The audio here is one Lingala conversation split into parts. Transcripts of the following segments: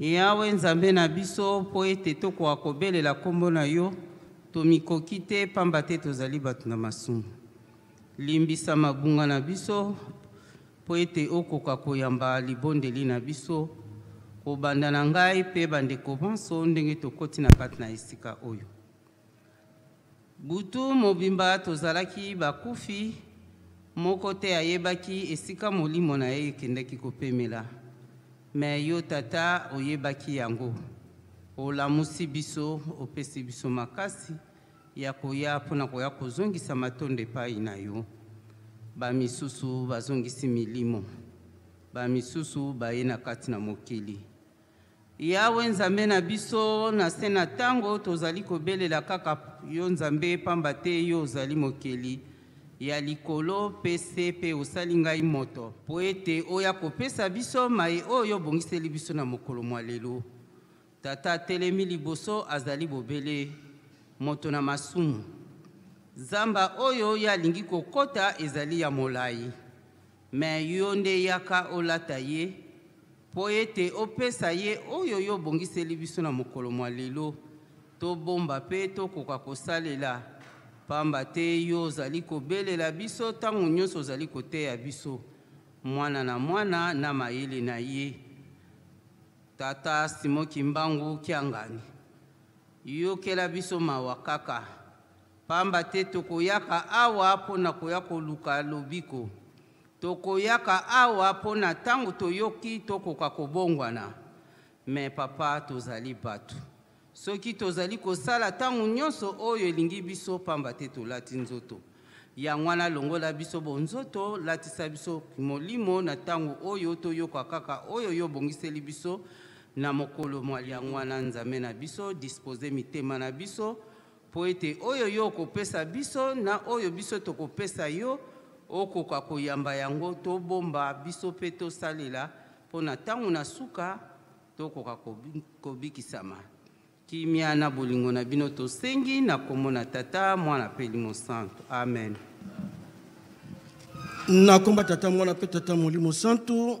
Yawe Nzambe na biso, mpo ete tokoka kobelela nkombo na yo, tomikoki te, mpamba te tozali bato na masumu. Limbisa mabunga na biso, mpo ete okoka koyamba libondeli na biso, kobanda na ngai mpe bandeko banso, ndenge tokoti na kati na esika oyo. Butu mobimba tozalaki bakufi, moko te ayebaki esika molimo na ye ekendaki kopemela. Me yo, Tata, oyebaki yango. Olamusi biso, opesi biso makasi ya koya mpo na koya kozongisa matondo epai na yo. Bamisusu bazongisi milimo, bamisusu baye na kati na mokili. Yawe Nzambe na biso, na se na ntango tozali kobelela kaka yo Nzambe, pamba te yo ozali mokeli ya likolo mpe se, mpe osali ngai moto, mpo ete oya kopesa biso mai oyo obongiseli biso na mokolo mwa lelo. Tata atelemi liboso, azali bobele moto na masumu. Zamba oyo ye alingi kokota ezali ya molai, me yo nde yaka olata ye Mpo ete opesa ye oyo yo obongiseli biso na mokolo mwa lelo, tobomba mpe tokoka kosalela, mpamba te yo ozali kobelela biso ntango nyonso ozali koteya biso, mwana na mwana na mayele na ye. Tata Simon Kimbangu Kiangani, yokela biso mawa kaka, mpamba te tokoyaka awa mpo na koya koluka lobiko. Tokoyaka awa mpo na ntango toyoki tokoka kobongwana. Mais papa tozali batu. Soki tozali kosala ntango nyonso oyo elingi biso pamba te tolati nzoto. Yango wana longola biso bonzoto, latisa biso molimo na ntango oyo toyoka kaka oyo yo obongiseli biso na mokolo mwa yango wana Nzambe na biso dispose mitema na biso Mpo ete oyo yo okopesa biso na oyo biso tokopesa yo, okoka koyamba yango tobomba biso mpe tosalela mpo na ntango na suka tokoka kobikisama. Kimia na bolingo na bino tosengi na kombo na Tata, Mwana mpe Elimo Santu. Amen. Na komba Tata, Mwana mpe Tata Molimo Santu.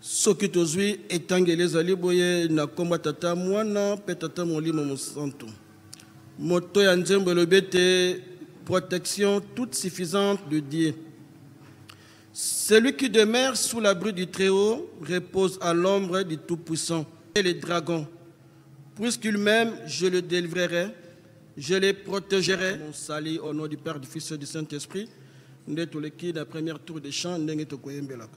Soki tozwi etangeli ezali boye na nkombo ya Tata, Mwana mpe Tata Molimo Mosantu. Moto ya nzembo elobi ete protection toute suffisante de Dieu. Celui qui demeure sous l'abri du Très-Haut repose à l'ombre du Tout-Puissant et les dragons. Puisqu'il m'aime, je le délivrerai, je les protégerai. Mon salut au nom du Père, du Fils et du Saint-Esprit. Nde toleki na première tour de chant ndenge tokoyembelaka.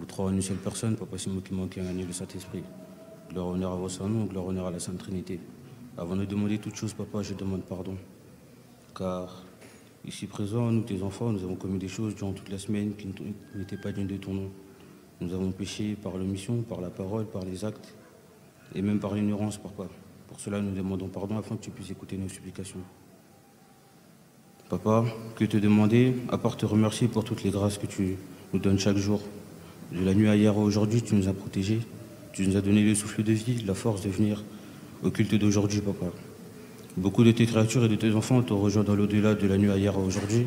Vous trois une seule personne, Papa Simo Kiangani, le Saint-Esprit. Gloire honneur à votre nom, gloire honneur à la Sainte Trinité. Avant de demander toute chose, Papa, je demande pardon. Car ici présent, nous, tes enfants, nous avons commis des choses durant toute la semaine qui n'étaient pas dignes de ton nom. Nous avons péché par l'omission, par la parole, par les actes et même par l'ignorance, Papa. Pour cela, nous demandons pardon afin que tu puisses écouter nos supplications. Papa, que te demander, à part te remercier pour toutes les grâces que tu nous donnes chaque jour. De la nuit à hier à aujourd'hui, tu nous as protégés. Tu nous as donné le souffle de vie, la force de venir au culte d'aujourd'hui, papa. Beaucoup de tes créatures et de tes enfants t'ont rejoint dans l'au-delà de la nuit à hier à aujourd'hui,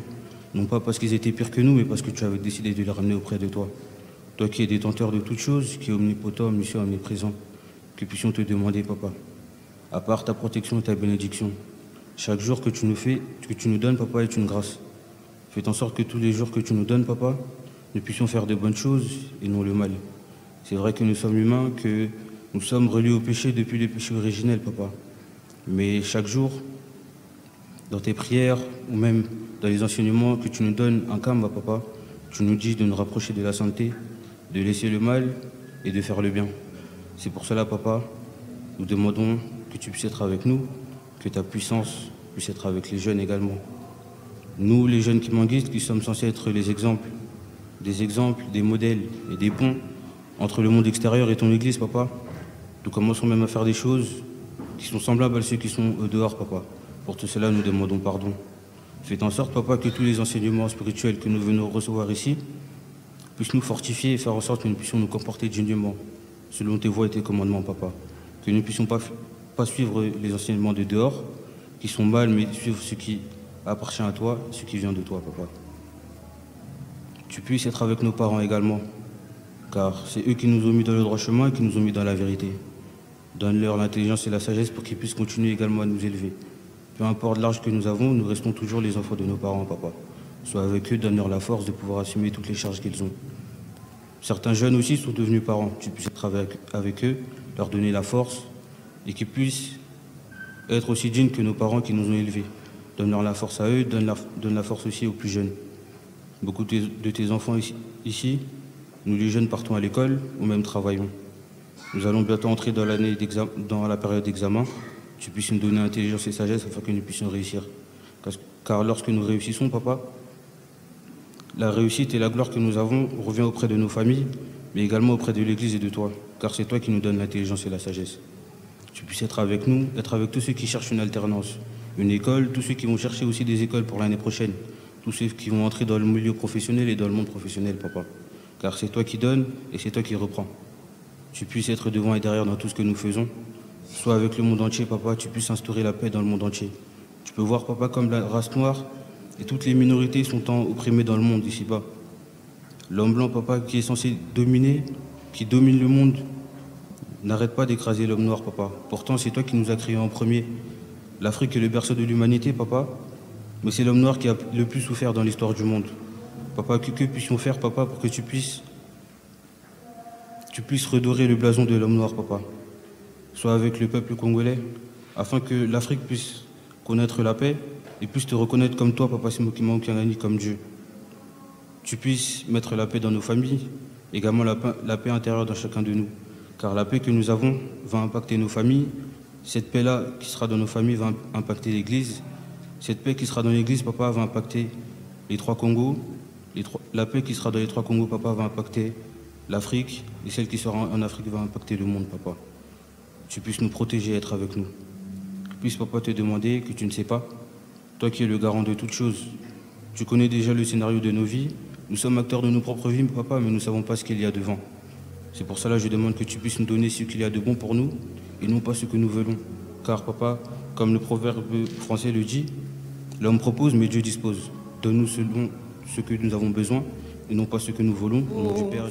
non pas parce qu'ils étaient pires que nous, mais parce que tu avais décidé de les ramener auprès de toi. Toi qui es détenteur de toutes choses, qui es omnipotent, omniscient, omniprésent, que puissions te demander, papa, à part ta protection et ta bénédiction, chaque jour que tu nous fais, que tu nous donnes, papa, est une grâce. Fais en sorte que tous les jours que tu nous donnes, papa, nous puissions faire de bonnes choses et non le mal. C'est vrai que nous sommes humains, que nous sommes reliés au péché depuis le péché originel, papa. Mais chaque jour, dans tes prières ou même dans les enseignements que tu nous donnes en à papa, tu nous dis de nous rapprocher de la santé, de laisser le mal et de faire le bien. C'est pour cela, papa, nous demandons que tu puisses être avec nous que ta puissance puisse être avec les jeunes également. Nous, les jeunes qui manguistes, qui sommes censés être les exemples, des exemples, des modèles et des ponts entre le monde extérieur et ton église, papa, nous commençons même à faire des choses qui sont semblables à ceux qui sont euh, dehors, papa. Pour tout cela, nous demandons pardon. Fais en sorte, papa, que tous les enseignements spirituels que nous venons recevoir ici puissent nous fortifier et faire en sorte que nous puissions nous comporter dignement, selon tes voies et tes commandements, papa. Que nous ne puissions pas pas suivre les enseignements de dehors, qui sont mal, mais suivre ce qui appartient à toi, ce qui vient de toi, papa. Tu puisses être avec nos parents également, car c'est eux qui nous ont mis dans le droit chemin et qui nous ont mis dans la vérité. Donne-leur l'intelligence et la sagesse pour qu'ils puissent continuer également à nous élever. Peu importe l'âge que nous avons, nous restons toujours les enfants de nos parents, papa. Sois avec eux, donne-leur la force de pouvoir assumer toutes les charges qu'ils ont. Certains jeunes aussi sont devenus parents. Tu puisses être avec, avec eux, leur donner la force, et qu'ils puissent être aussi dignes que nos parents qui nous ont élevés. Donne-leur la force à eux, donne la, force aussi aux plus jeunes. Beaucoup de tes enfants ici, nous les jeunes partons à l'école ou même travaillons. Nous allons bientôt entrer dans, l'année dans la période d'examen. Tu puisses nous donner intelligence et sagesse afin que nous puissions réussir. Car lorsque nous réussissons, papa, la réussite et la gloire que nous avons revient auprès de nos familles, mais également auprès de l'Église et de toi, car c'est toi qui nous donnes l'intelligence et la sagesse tu puisses être avec nous, être avec tous ceux qui cherchent une alternance, une école, tous ceux qui vont chercher aussi des écoles pour l'année prochaine, tous ceux qui vont entrer dans le milieu professionnel et dans le monde professionnel, papa. Car c'est toi qui donnes et c'est toi qui reprends. Tu puisses être devant et derrière dans tout ce que nous faisons. soit avec le monde entier, papa, tu puisses instaurer la paix dans le monde entier. Tu peux voir, papa, comme la race noire et toutes les minorités sont en opprimées dans le monde ici-bas. L'homme blanc, papa, qui est censé dominer, qui domine le monde, N'arrête pas d'écraser l'homme noir, papa. Pourtant, c'est toi qui nous as créés en premier. L'Afrique est le berceau de l'humanité, papa. Mais c'est l'homme noir qui a le plus souffert dans l'histoire du monde. Papa, que, que puissions faire, papa, pour que tu puisses, tu puisses redorer le blason de l'homme noir, papa. Sois avec le peuple congolais, afin que l'Afrique puisse connaître la paix et puisse te reconnaître comme toi, papa Simokima comme Dieu. Tu puisses mettre la paix dans nos familles, également la paix intérieure dans chacun de nous car la paix que nous avons va impacter nos familles. Cette paix-là qui sera dans nos familles va impacter l'Église. Cette paix qui sera dans l'Église, papa, va impacter les trois Congos. la paix qui sera dans les trois Congos, papa, va impacter l'Afrique. Et celle qui sera en Afrique va impacter le monde, papa. Tu puisses nous protéger et être avec nous. Que puisse, papa, te demander que tu ne sais pas. Toi qui es le garant de toutes choses, tu connais déjà le scénario de nos vies. Nous sommes acteurs de nos propres vies, papa, mais nous ne savons pas ce qu'il y a devant. C'est pour cela que je demande que tu puisses nous donner ce qu'il y a de bon pour nous et non pas ce que nous voulons. Car papa, comme le proverbe français le dit, l'homme propose mais Dieu dispose. Donne-nous selon ce que nous avons besoin et non pas ce que nous voulons. Au nom du Père.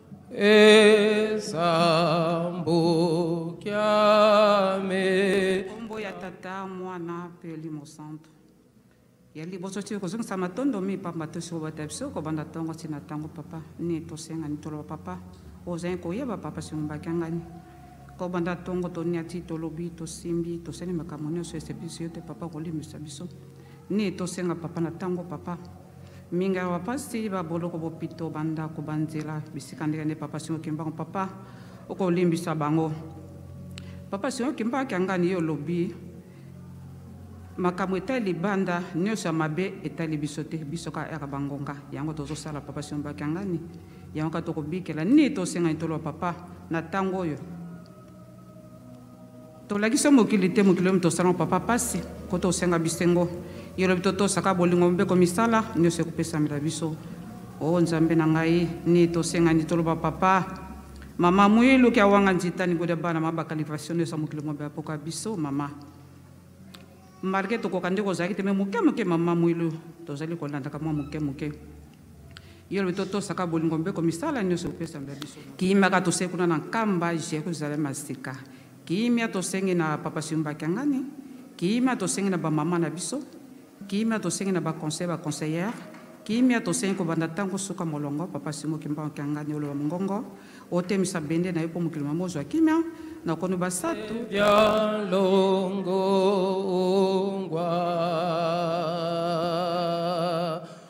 esambokiame kombo ya tata mwana mpe elimo santu ya liboso ti kozongisa matondo mi pamba tosi obata biso kobanda ntongo ti na ntango papa ni tosengani toloba papa ozali koyeba papa singumbaki angani kobanda ntongo tonia ti tolobi tosimbi tosali makambo nyonso esepelisi yo te papa kolimbisa biso ni tosenga papa na ntango papa Minga wa pasi ba boloko bopito ba ndako ba nzela bisika ndenge nde papa singo kimbangu papa okolimbisa bango papa singo kimbangu kiangani yo olobi makambo etali libanda nyonso ya mabe etali biso te biso ka yaka bangonga yango tozosala papa singo bakiangani yango ka tokobikela nini tosengani toloba papa na ntango oyo tolakisi yo mokili te mokili oyo mitosalama papa pasi kota osenga bisengo yo lobi totosaka bolingo mobeko misala nyonso ekopesamela biso o oh, nzambe na ngai ni tosenga ni toloba papa mama muyiluki awanga nzita nigoda bana ma bakalifasio nyonso ya mokili mobe apoka biso mama marke tokoka nde kozalaki te me moke moke mama mwilu tozali kolandaka mwa moke moke Yo lobi totosaka bolingo mpe komisala nyonso opesa mpe biso. Kimia ka tose kuna na nkamba Jerusalem ya sika. Kimia tosengi na Papa Simba Kiangani. Kimia tosengi na bamama na biso. Kimia tosengi na baconseil baconseillere. Kimia tosengi kobanda ntango suka molongo Papa Simo Kimbangu Kiangani oloba mongongo otemisa bende na yo mpo mokili mama ozwa kimia na kono basatu longo ongwa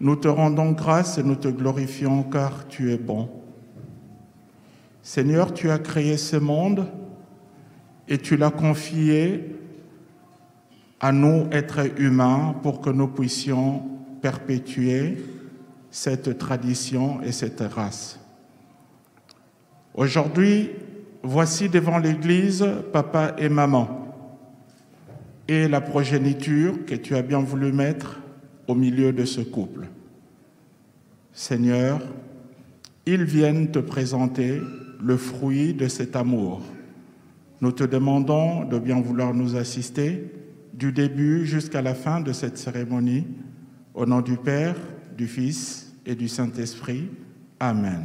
nous te rendons grâce et nous te glorifions car tu es bon. Seigneur, tu as créé ce monde et tu l'as confié à nous, êtres humains, pour que nous puissions perpétuer cette tradition et cette race. Aujourd'hui, voici devant l'Église papa et maman et la progéniture que tu as bien voulu mettre au milieu de ce couple. Seigneur, ils viennent te présenter le fruit de cet amour. Nous te demandons de bien vouloir nous assister du début jusqu'à la fin de cette cérémonie. Au nom du Père, du Fils et du Saint-Esprit. Amen.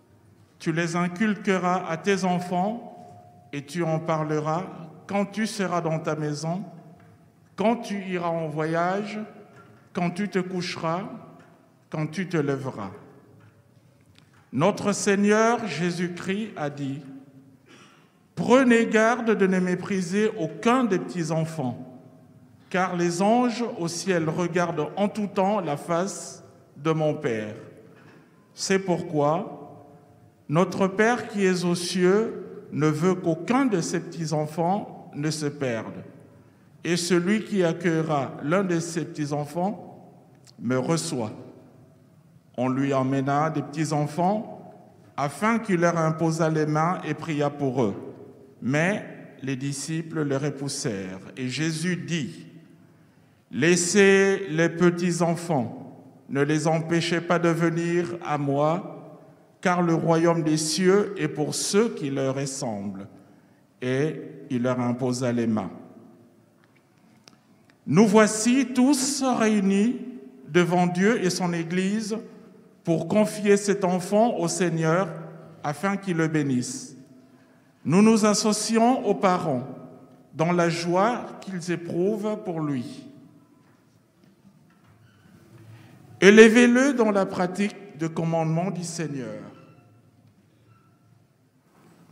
Tu les inculqueras à tes enfants et tu en parleras quand tu seras dans ta maison, quand tu iras en voyage, quand tu te coucheras, quand tu te lèveras. Notre Seigneur Jésus-Christ a dit, Prenez garde de ne mépriser aucun des petits-enfants, car les anges au ciel regardent en tout temps la face de mon Père. C'est pourquoi notre Père qui est aux cieux ne veut qu'aucun de ses petits-enfants ne se perdent. Et celui qui accueillera l'un de ses petits-enfants me reçoit. On lui emmena des petits-enfants afin qu'il leur imposât les mains et pria pour eux. Mais les disciples le repoussèrent. Et Jésus dit, Laissez les petits-enfants, ne les empêchez pas de venir à moi, car le royaume des cieux est pour ceux qui leur ressemblent et il leur imposa les mains. Nous voici tous réunis devant Dieu et son Église pour confier cet enfant au Seigneur afin qu'il le bénisse. Nous nous associons aux parents dans la joie qu'ils éprouvent pour lui. Élevez-le dans la pratique de commandement du Seigneur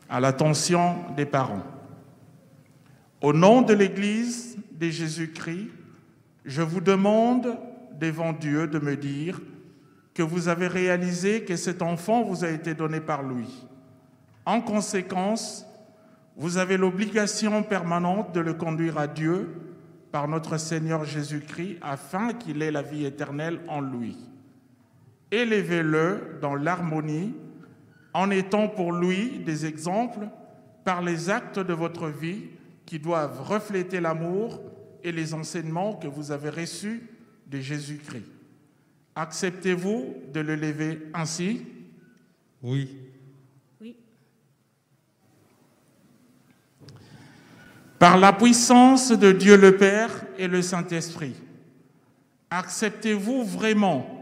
à l'attention des parents. Au nom de l'Église de Jésus-Christ, je vous demande devant Dieu de me dire que vous avez réalisé que cet enfant vous a été donné par lui. En conséquence, vous avez l'obligation permanente de le conduire à Dieu par notre Seigneur Jésus-Christ afin qu'il ait la vie éternelle en lui. Élevez-le dans l'harmonie en étant pour lui des exemples par les actes de votre vie qui doivent refléter l'amour et les enseignements que vous avez reçus de Jésus-Christ. Acceptez-vous de le lever ainsi Oui. Oui. Par la puissance de Dieu le Père et le Saint-Esprit, acceptez-vous vraiment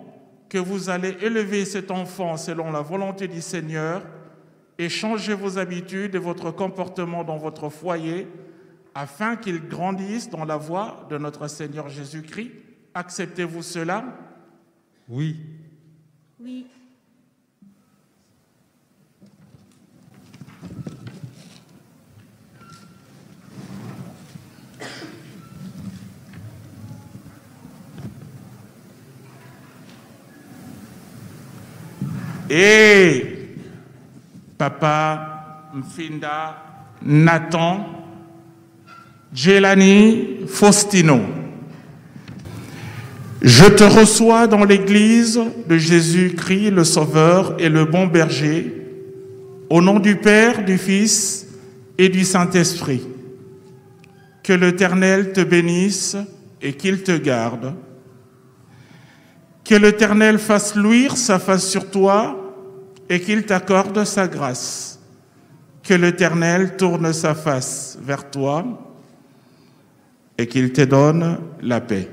que vous allez élever cet enfant selon la volonté du Seigneur et changer vos habitudes et votre comportement dans votre foyer afin qu'il grandisse dans la voie de notre Seigneur Jésus-Christ. Acceptez-vous cela Oui. Oui. Hey, Papa Mfinda Nathan. Jelani Faustino. Je te reçois dans l'Église de Jésus-Christ le Sauveur et le bon berger, au nom du Père, du Fils et du Saint-Esprit. Que l'Éternel te bénisse et qu'il te garde. Que l'Éternel fasse luire sa face sur toi et qu'il t'accorde sa grâce. Que l'Éternel tourne sa face vers toi et qu'il te donne la paix.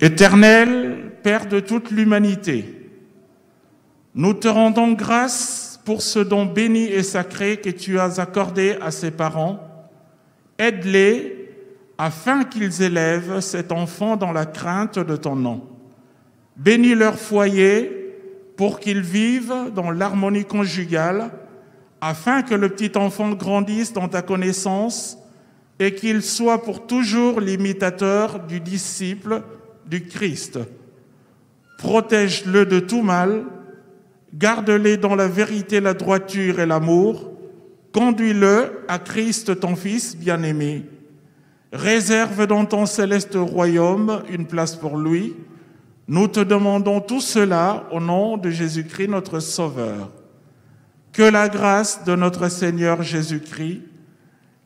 Éternel, Père de toute l'humanité, nous te rendons grâce pour ce don béni et sacré que tu as accordé à ses parents. Aide-les afin qu'ils élèvent cet enfant dans la crainte de ton nom. Bénis leur foyer pour qu'ils vivent dans l'harmonie conjugale, afin que le petit enfant grandisse dans ta connaissance et qu'il soit pour toujours l'imitateur du disciple du Christ. Protège-le de tout mal, garde-le dans la vérité, la droiture et l'amour, conduis-le à Christ ton Fils bien-aimé. Réserve dans ton céleste royaume une place pour lui. Nous te demandons tout cela au nom de Jésus-Christ notre Sauveur. Que la grâce de notre Seigneur Jésus-Christ,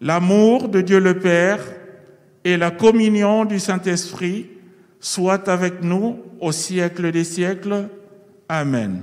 L'amour de Dieu le Père et la communion du Saint-Esprit soient avec nous au siècle des siècles. Amen.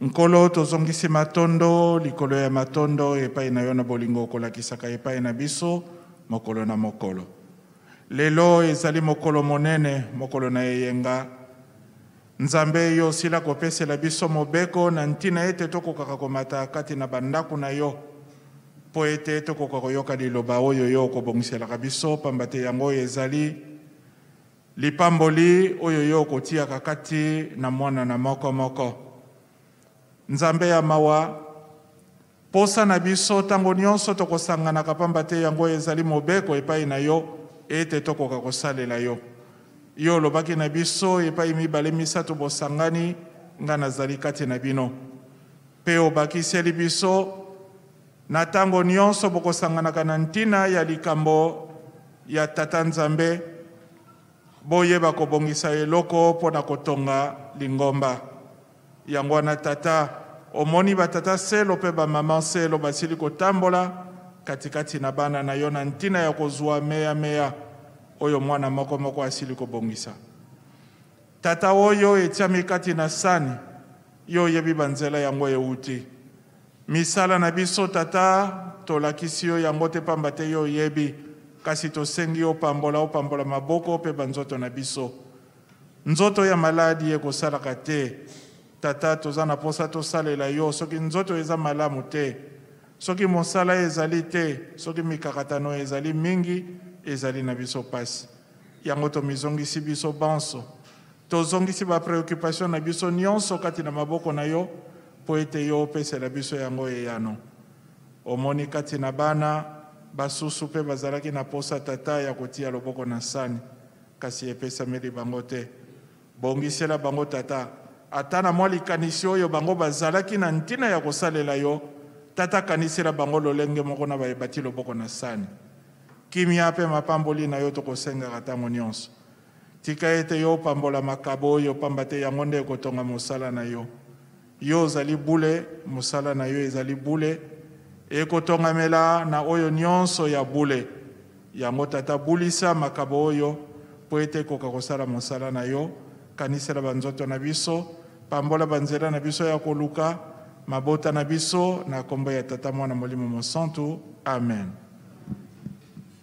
Nkolo, tozongisi matondo likolo ya matondo epai na yo na bolingo okolakisaka epai na biso mokolo na mokolo. Lelo ezali mokolo monene, mokolo na eyenga. Nzambe, yo osila kopesela biso mobeko na ntina ete tokokaka komata kati na bandako na yo mpo ete tokoka koyoka liloba oyo yo okobongiselaka biso, mpamba te yango oyo ezali Lipamboli oyo yo okotiyaka kati na mwana na moko moko. Nzambe ya mawa, posa na biso tango nyonso tokosanganaka pamba te yango ezali mobeko epai na yo ete tokoka kosalela yo. Yo olobaki na biso epai mibale misato bosangani, nga nazali kati na bino. Pe obakiseli biso, Na ntango nyonso bokosanganaka na ntina ya likambo ya Tata Nzambe, boyeba kobongisa eloko mpo na kotonga lingomba. Yango wana, Tata, omoni batata selo mpe bamama selo basili kotambola katikati na bana na yo na ntina ya kozwa meya-meya oyo mwana moko moko asili kobongisa. Tata, oyo etiami kati na sani, yo oyebi banzela yango euti. Misala na biso, Tata, tolakisi yo yango te pamba te yo oyebi, kasi tosengi yo opambola, opambola maboko mpe banzoto na biso. Nzoto ya maladi ekosalaka te. Tata, toza na posa tosalela yo soki nzoto eza malamu te, soki mosala ezali te, soki mikakatano ezali mingi, ezali na biso pasi. Yango tomizongisi biso banso. Tozongisi ba preoccupations na biso nionso kati na maboko na yo mpo ete yo opesela biso yango eyano. Omoni kati na bana basusu mpe bazalaki na posa tata ya kotia loboko na sani kasi epesameli bango te. Bongisela bango tata ata na mwa likanisi oyo bango bazalaki na ntina ya kosalela yo. Tata kanisela bango lolenge moko na baye bati loboko na sani. Kimia mpe mapamboli na yo tokosengaka ntango nionso. Tika ete yo opambola makabo oyo, pamba te yango nde ekotonga mosala na yo. Yo ozali bule, mosala na yo ezali bule, ekotongamela na oyo nyonso ya bule. Yango Tata, bulisa makabo oyo, mpo ete ekoka kosala mosala na yo. Kanisela banzoto na biso, pambola banzela na biso ya koluka, mabota na biso, na kombo ya Tata, Mwana, Molimo Mosantu. Amen.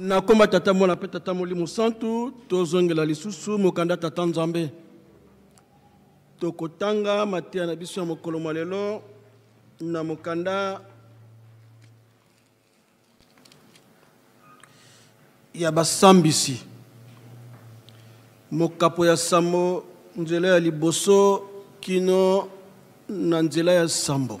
na nkomba tata mwana mpe tata molimo santu tozongela lisusu mokanda tata nzambe tokotanga mateya na biso ya mokolo mwa lelo na mokanda ya basambisi mokapo ya sambo nzela ya liboso kino na nzela ya sambo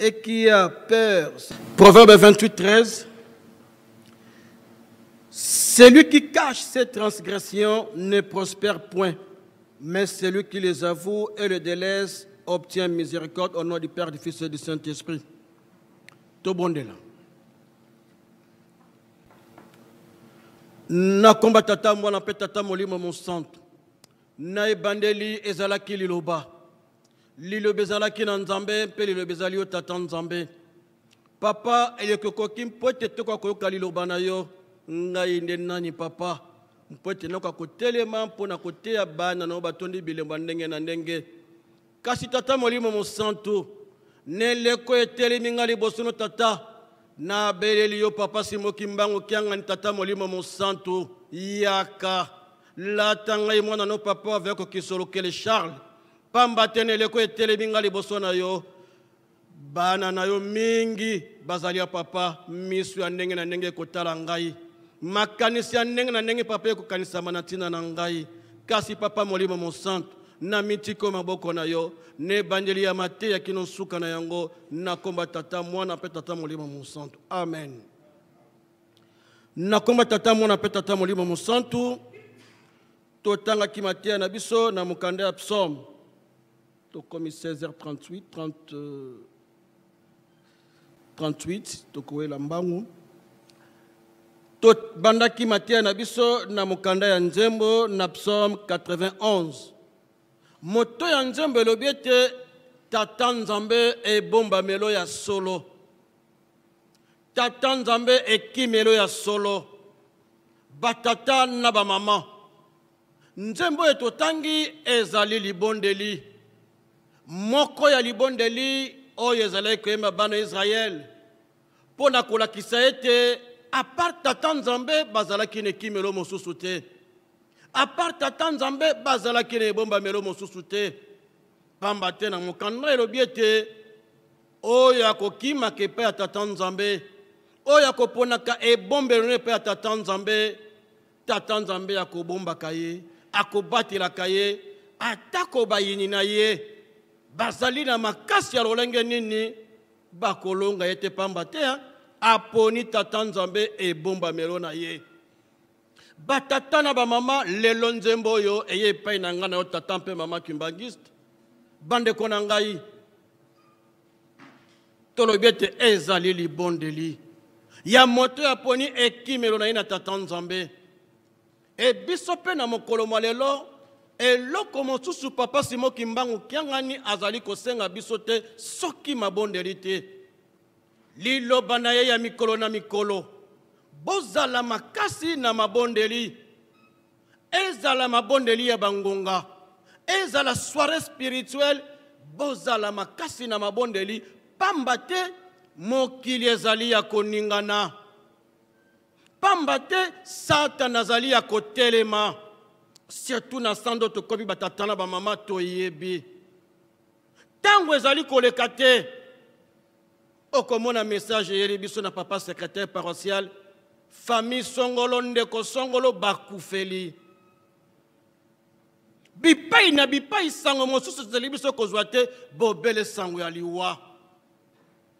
Et qui a peur. Proverbe 28, 13. Celui qui cache ses transgressions ne prospère point, mais celui qui les avoue et les délaisse obtient miséricorde au nom du Père, du Fils et du Saint-Esprit. Tout bon là. Na combat tata mwana mpe tata molimo mosantu na ebandeli ezalaki liloba Lilobi ezalaki na Nzambe, mpe lilobi ezali yo, Tata Nzambe. Papa, eleko ekoki mpo ete tokoka koyoka liloba na yo. Ngai nde nani, Papa, mpo ete nakoka kotelema mpo na koteya bana na yo batondi bilemba ndenge na ndenge. Kasi Tata Molimo Mosantu, na eleko etelemi ngai liboso no Tata, nabeleli yo, Papa Simo Kimbangu Kiangani, Tata Molimo Mosantu, yaka. Lata ngai mwana no papa avec kisolokele Charles pamba te na eleko etelemi ngai liboso na yo bana na yo mingi bazali ya papa miso ya ndenge na ndenge ekotala ngai makanisi ya ndenge na ndenge papa ekokanisama na ntina na ngai kasi papa molimo mosantu na mitiko maboko na yo na ebandeli ya mateya kino nsuka na yango nakomba tata mwana mpe tata molimo mosantu amen na komba tata mwana mpe tata molimo mosantu totangaki mateya na biso na mokanda ya psaume tokomi 16h38 30, 38 tokowela mbangu tobandaki mateya na biso na mokanda ya nzembo na psaume 91 moto ya nzembo elobi ete tata nzambe ebombamelo ya solo tata nzambe ekimelo ya solo batata na bamama nzembo oyo totangi ezali libondeli moko ya libondeli oyo ezalaki koyemba bana ya israele mpo na kolakisa ete apart tata nzambe bazalaki na ekimelo mosusu te apart tata nzambe bazalaki na ebombamelo mosusu te mpamba te na mokanda elobi ete oyo akokimaka epai ya tata nzambe oyo akoponaka ebombelo na epai ya tata nzambe tata nzambe akobombaka ye akobatelaka ye atako bayini na ye bazali na makasi ya lolenge nini bakolonga ye te mpamba te aponi tata nzambe ebombamelo na ye batata na bamama lelo nzembo oyo eye epai na ngai na yo tata mpe mama kimbangiste bandeko na ngai tolobi ete ezali libondeli ya moto ya poni ekimelo na ye na tata nzambe e biso mpe na mokolo mwa lelo eloko mosusu papa simo kimbangu kiangani azali kosenga biso te soki mabondeli te Liloba na ye ya mikolo na mikolo. Bozala makasi na mabondeli. Ezala mabondeli ya bangonga. Ezala soirée spirituelle. Bozala makasi na mabondeli. Pamba te mokili ezali ya koningana. Pamba te Satana azali ya kotelema. Surtout na sando tokomi batata na bamama toyebi. Tango ezali koleka te. okomona message eyeli biso na papa secrétaire parotial famille songolo ndeko songolo bakufeli bipai na bipai sango mosusu tozali biso kozwa te bobele sango ya liwa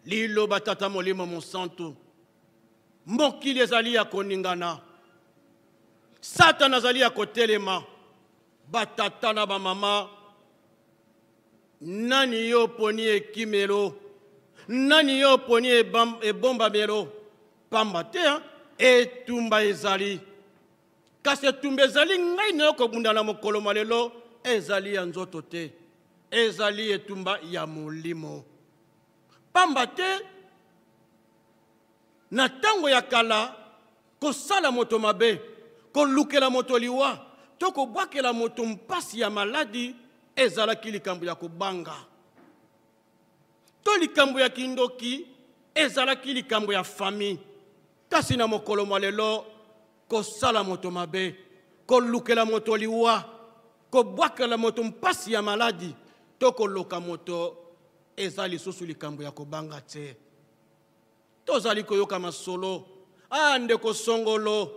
liloba tata molimo mosantu mokili ezali ya koningana satana azali ya kotelema batata na bamama Nani yo poni ekimelo? Nani yo poni ebombamelo? Pamba te etumba ezali. Kasi etumba ezali ngai na yo kobunda na mokolo mwa lelo ezali ya nzoto te. Ezali etumba ya molimo. Pamba te Na ntango ya kala, kosala moto mabe, kolukela moto liwa to kobwakela moto mpasi ya maladi ezalaki likambo ya kobanga to likambo ya kindoki ezalaki likambo ya fami kasi na mokolo mwa lelo kosala moto mabe kolukela moto liwa kobwakela moto mpasi ya maladi to koloka moto eza lisusu likambo ya kobanga te tozali koyoka masolo a ndeko songolo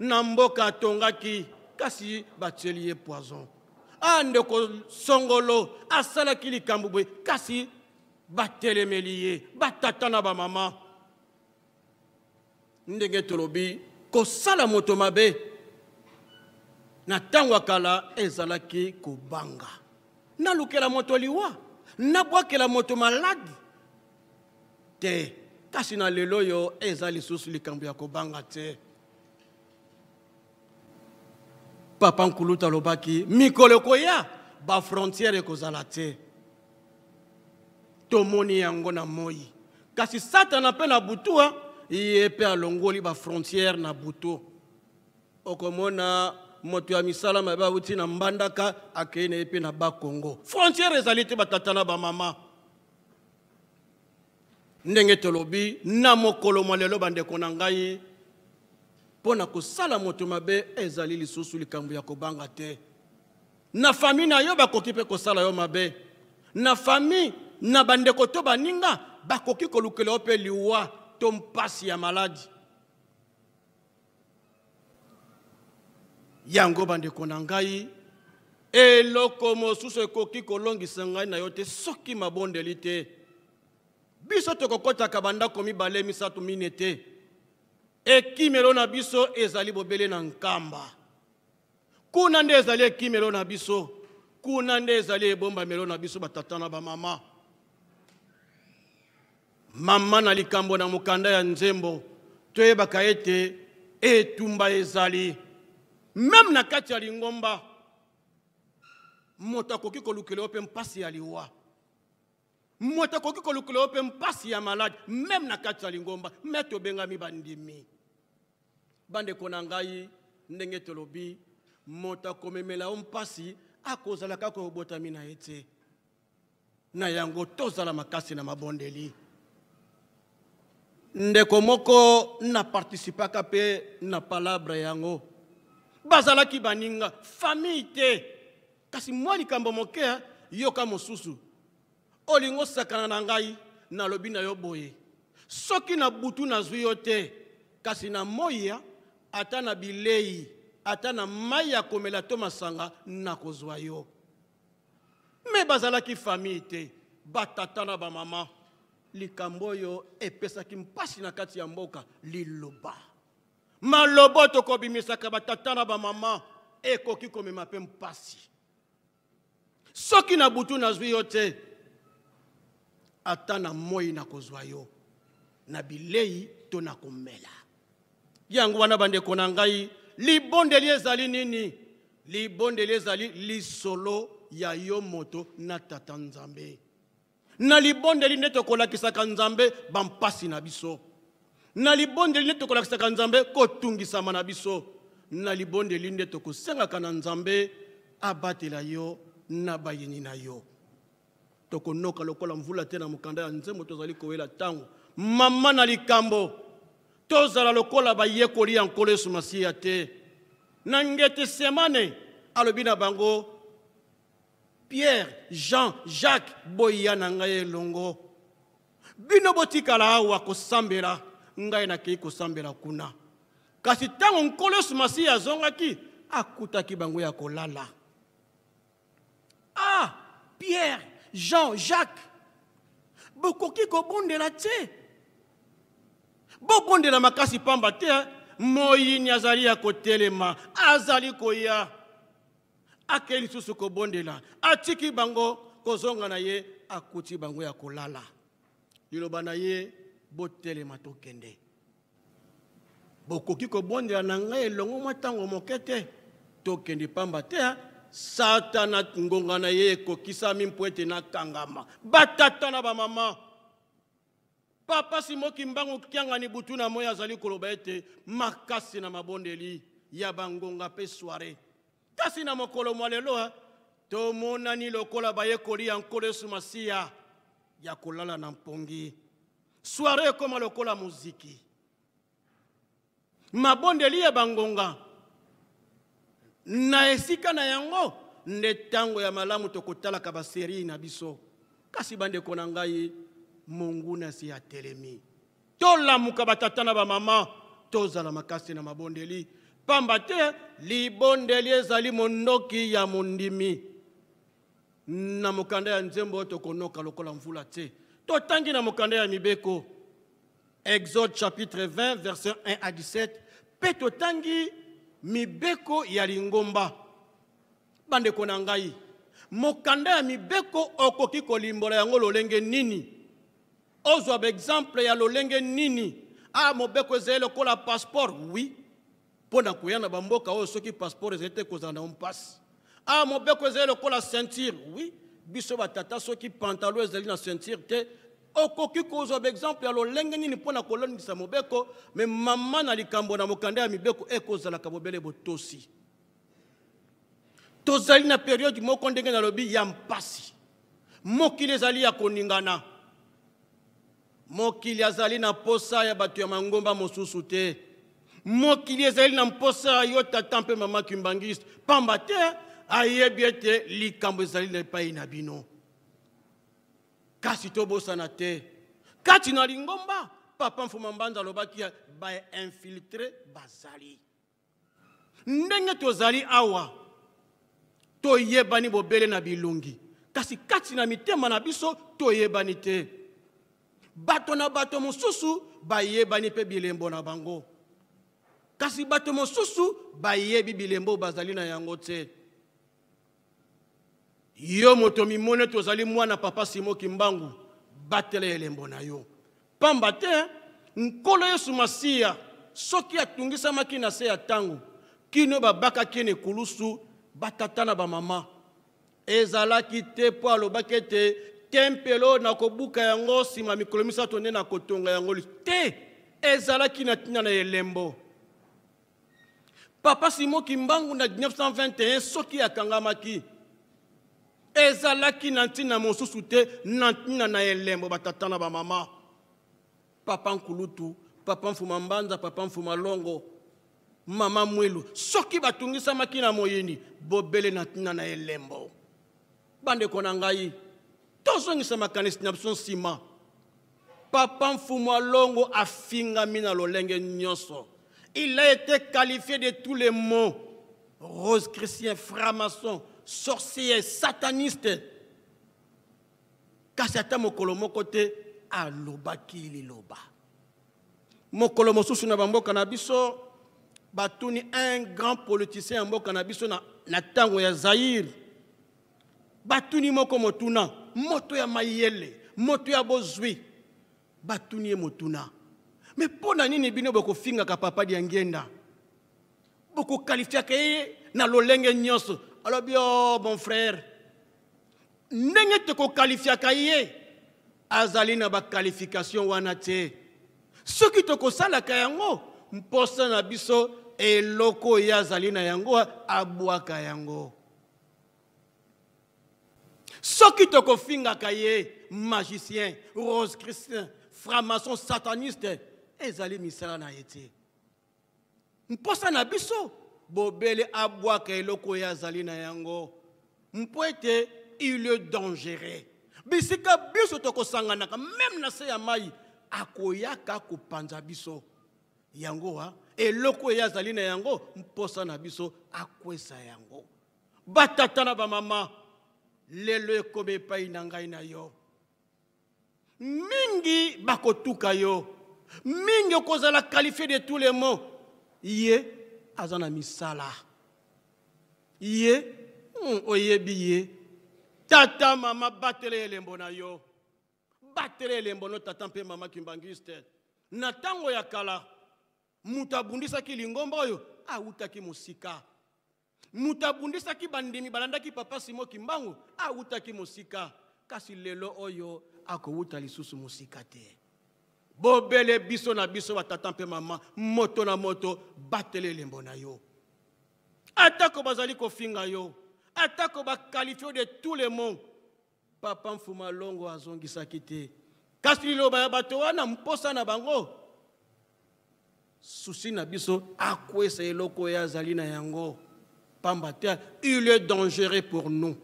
na mboka atongaki kasi batyeli ye poison a ndeko songolo asalaki likambo boye kasi batelemeli ye batata na bamama ndenge tolobi kosala moto mabe na ntango ya kala ezalaki kobanga nalukela moto liwa nabwakela moto maladi te kasi na lelo oyo eza lisusu likambo ya kobanga te papa nkulutu alobaki mikolo ekoya bafrontiere ekozala te tomoni yango na moi kasi satana mpe na butua ye mpe alongoli bafrontiere na butu okomona moto ya misala mabe awuti na mbandaka akei na ye mpe na bakongo frontiere ezali te batata na bamama ndenge tolobi na mokolo mwa lelo bandeko na ngai mpo na kosala moto mabe ezali lisusu likambo ya kobanga te na fami na yo bakoki mpe kosala yo mabe na fami na bandeko to baninga bakoki kolukela yo mpe liwa to mpasi ya maladi yango bandeko na ngai eloko mosusu ekoki kolongisa ngai na yo te soki mabondeli te biso tokokɔtaka bandako mibale misato mine te ekimelo na biso ezali bobele na nkamba kuna nde ezali ekimelo na biso kuna nde ezali ebombamelo na biso batata na bamama Mama na likambo na mokanda ya nzembo toyebaka ete etumba ezali meme na kati ya lingomba moto akoki kolukela yo mpe mpasi ya liwa moto akoki kolukela yo mpe mpasi ya maladi meme na kati ya lingomba me tobengami bandimi bandeko na ngai ndenge tolobi moto akomemela yo mpasi akozala kaka obotami na ye te Na yango tozala makasi na mabondeli. Ndeko moko na participaka mpe na palabre yango. Bazalaki baninga, famille te. Kasi mwa likambo moke eh, yoka mosusu. Olingo sakana na ngai, nalobi na yo boye. Soki na butu nazwi yo te, kasi na moya eh, ata na bilei ata na mai ya komela to masanga nakozwa yo me bazalaki famille te batata na bamama likambo oyo epesaki mpasi na kati ya mboka liloba malobo tokobimisaka batata na bamama ekoki komema mpe mpasi soki na butu nazwi yo te ata na moi nakozwa yo na bilei to na komela Yango wana bandeko na ngai, libondeli ezali nini? Libondeli ezali lisolo ya yo moto na Tata Nzambe. Na libondeli nde tokolakisaka Nzambe bampasi na biso. Na libondeli nde tokolakisaka Nzambe kotungisama na biso. Na libondeli nde tokosengaka na Nzambe abatela yo na bayini na yo. tokonoka lokola mvula te na mokanda ya nzembo tozali kowela ntango mama na likambo tozala lokola bayekoli ya nkolo yesu masiya te na ngete semane alobi na bango pierre jean jacques boya na ngai elongo bino botikala awa kosambela ngai nakei kosambela kuna kasi ntango nkolo yesu masiya azongaki akutaki bango ya kolala ah pierre jean jacques bokoki kobondela te bobondela makasi pamba te moyini azali ya kotelema azali koya akei lisusu kobondela atiki bango kozonga na ye akuti bango ya kolala liloba na ye botelema tokende bokoki kobondela na ngai elongo mwa ntango moke te tokende mpamba te satana ngonga na ye ekokisami mpo ete nakangama batata na bamama papa simo kimbangu kiangani butu na moi azali koloba ete makasi na mabondeli ya bangonga mpe soire Kasi na mokolo mwa lelo tomonani lokola bayekoli ya Nkolo Yesu Masiya ya kolala na mpongi. Soiree ekoma lokola muziki. Mabondeli ya bangonga na esika na yango nde ntango ya malamu tokotalaka baserie na biso kasi bandeko na ngai monguna si atelemi tolamuka batata na bamama tozala makasi na mabondeli mpamba te libondeli ezali mondoki ya mondimi na mokanda ya nzembo oyo tokonoka lokola mvula te totangi na mokanda ya mibeko exode chapitre 20 verset 1 à 17 mpe totangi mibeko ya lingomba Bandeko na ngai, mokanda ya mibeko okoki kolimbola yango lolenge nini? Ozwa baexemple ya lolenge nini? Ah, mobeko ezali lokola passeport, oui. Mpo na koya na bamboka oyo soki passeport ezali te kozala na mpasi. Ah, mobeko ezali lokola ceinture, oui. Biso batata soki pantalon ezali na ceinture te, okoki kozwa baexemple ya lolenge nini mpo na kolendisa mobeko me mama na likambo na mokanda ya mibeko ekozalaka bobele botosi tozali na periode moko ndenge nalobi ya mpasi mokili ezali ya koningana mokili azali na mposa ya bato ya mangomba mosusu te mokili ezali na mposa ya yo tata mpe mama kimbangiste mpamba te ayebi ete likambo ezali na epai na bino kasi tobosana te kati na lingomba papa mfuma mbanza alobaki bainfiltre bazali ndenge tozali awa toyebani bobele na bilongi kasi kati na mitema na biso toyebani te bato na bato mosusu bayebani mpe bilembo na bango kasi bato mosusu bayebi bilembo bazali na yango te yo moto mimoni ete ozali mwana papa simo kimbangu batela elembo na yo mpamba te nkolo yesu masiya soki atungisamaki na se ya ntango kino babakaki na ekulusu batata na bamama ezalaki te mpo alobaki ete tempelo oyo nakobuka yango nsima mikolo misato nde nakotonga yango te ezalaki na ntina na elembo papa simo kimbangu na 1921 soki akangamaki ezalaki na ntina mosusu te na ntina na elembo batata na bamama papa nkulutu papa mfuma mbanza papa mfuma longo mama mwelu soki batungisamaki na moyini bobele na ntina na elembo bandeko na ngai tozongisa makanisi na biso nsima Papa Mfumu Alongo afingami na lolenge nyonso. Il a été qualifié de tous les mots. Rose Christian, franc-maçon, sorcier, sataniste. Kasi ata mokolo moko te alobaki liloba. Mokolo mosusu na bamboka na biso batuni un grand politicien ya mboka na biso na ntango ya Zaire batuni moko motuna moto ya mayele moto ya bozwi batuni ye motuna me mpo na nini bino bokofingaka papa diangienda bokokalifiaka ye na lolenge nyonso alobi o oh, mon frère ndenge tokokalifiaka ye azali na bakalifikation wana te soki tokosalaka yango mposa na biso eloko ye azali na yango abwaka yango soki tokofingaka ye magicien rose christin framason sataniste ezali misala na ye te mposa na biso bobele abwaka eloko oyo azali na yango mpo ete il est dangereux bisika biso tokosanganaka meme na se ya mai akoyaka kopanza biso yango wa eloko eye azali na yango mposa na biso akwesa yango batata na bamama lelo ekomi epai na ngai na yo mingi bakotuka yo mingi okozala qualifie de tous les mots ye aza na misala ye hmm, oyebi ye tata mama batela elembo na yo batela elembo no tata mpe mama kimbanguiste na ntango ya kala moto abundisaki lingomba oyo awutaki mosika moto abundisaki bandimi balandaki papa simo kimbangu awutaki mosika kasi lelo oyo akowuta lisusu mosika te bobele biso na biso batata mpe mama moto na moto batela elembo na yo atako bazali kofinga yo atako bakalifio de tout le monde Papa Mfuma Longo azongisaki te. Kasi liloba ya bato wana mposa na bango susi na biso akwesa eloko oyo azali na yango pamba te il est dangereux pour nous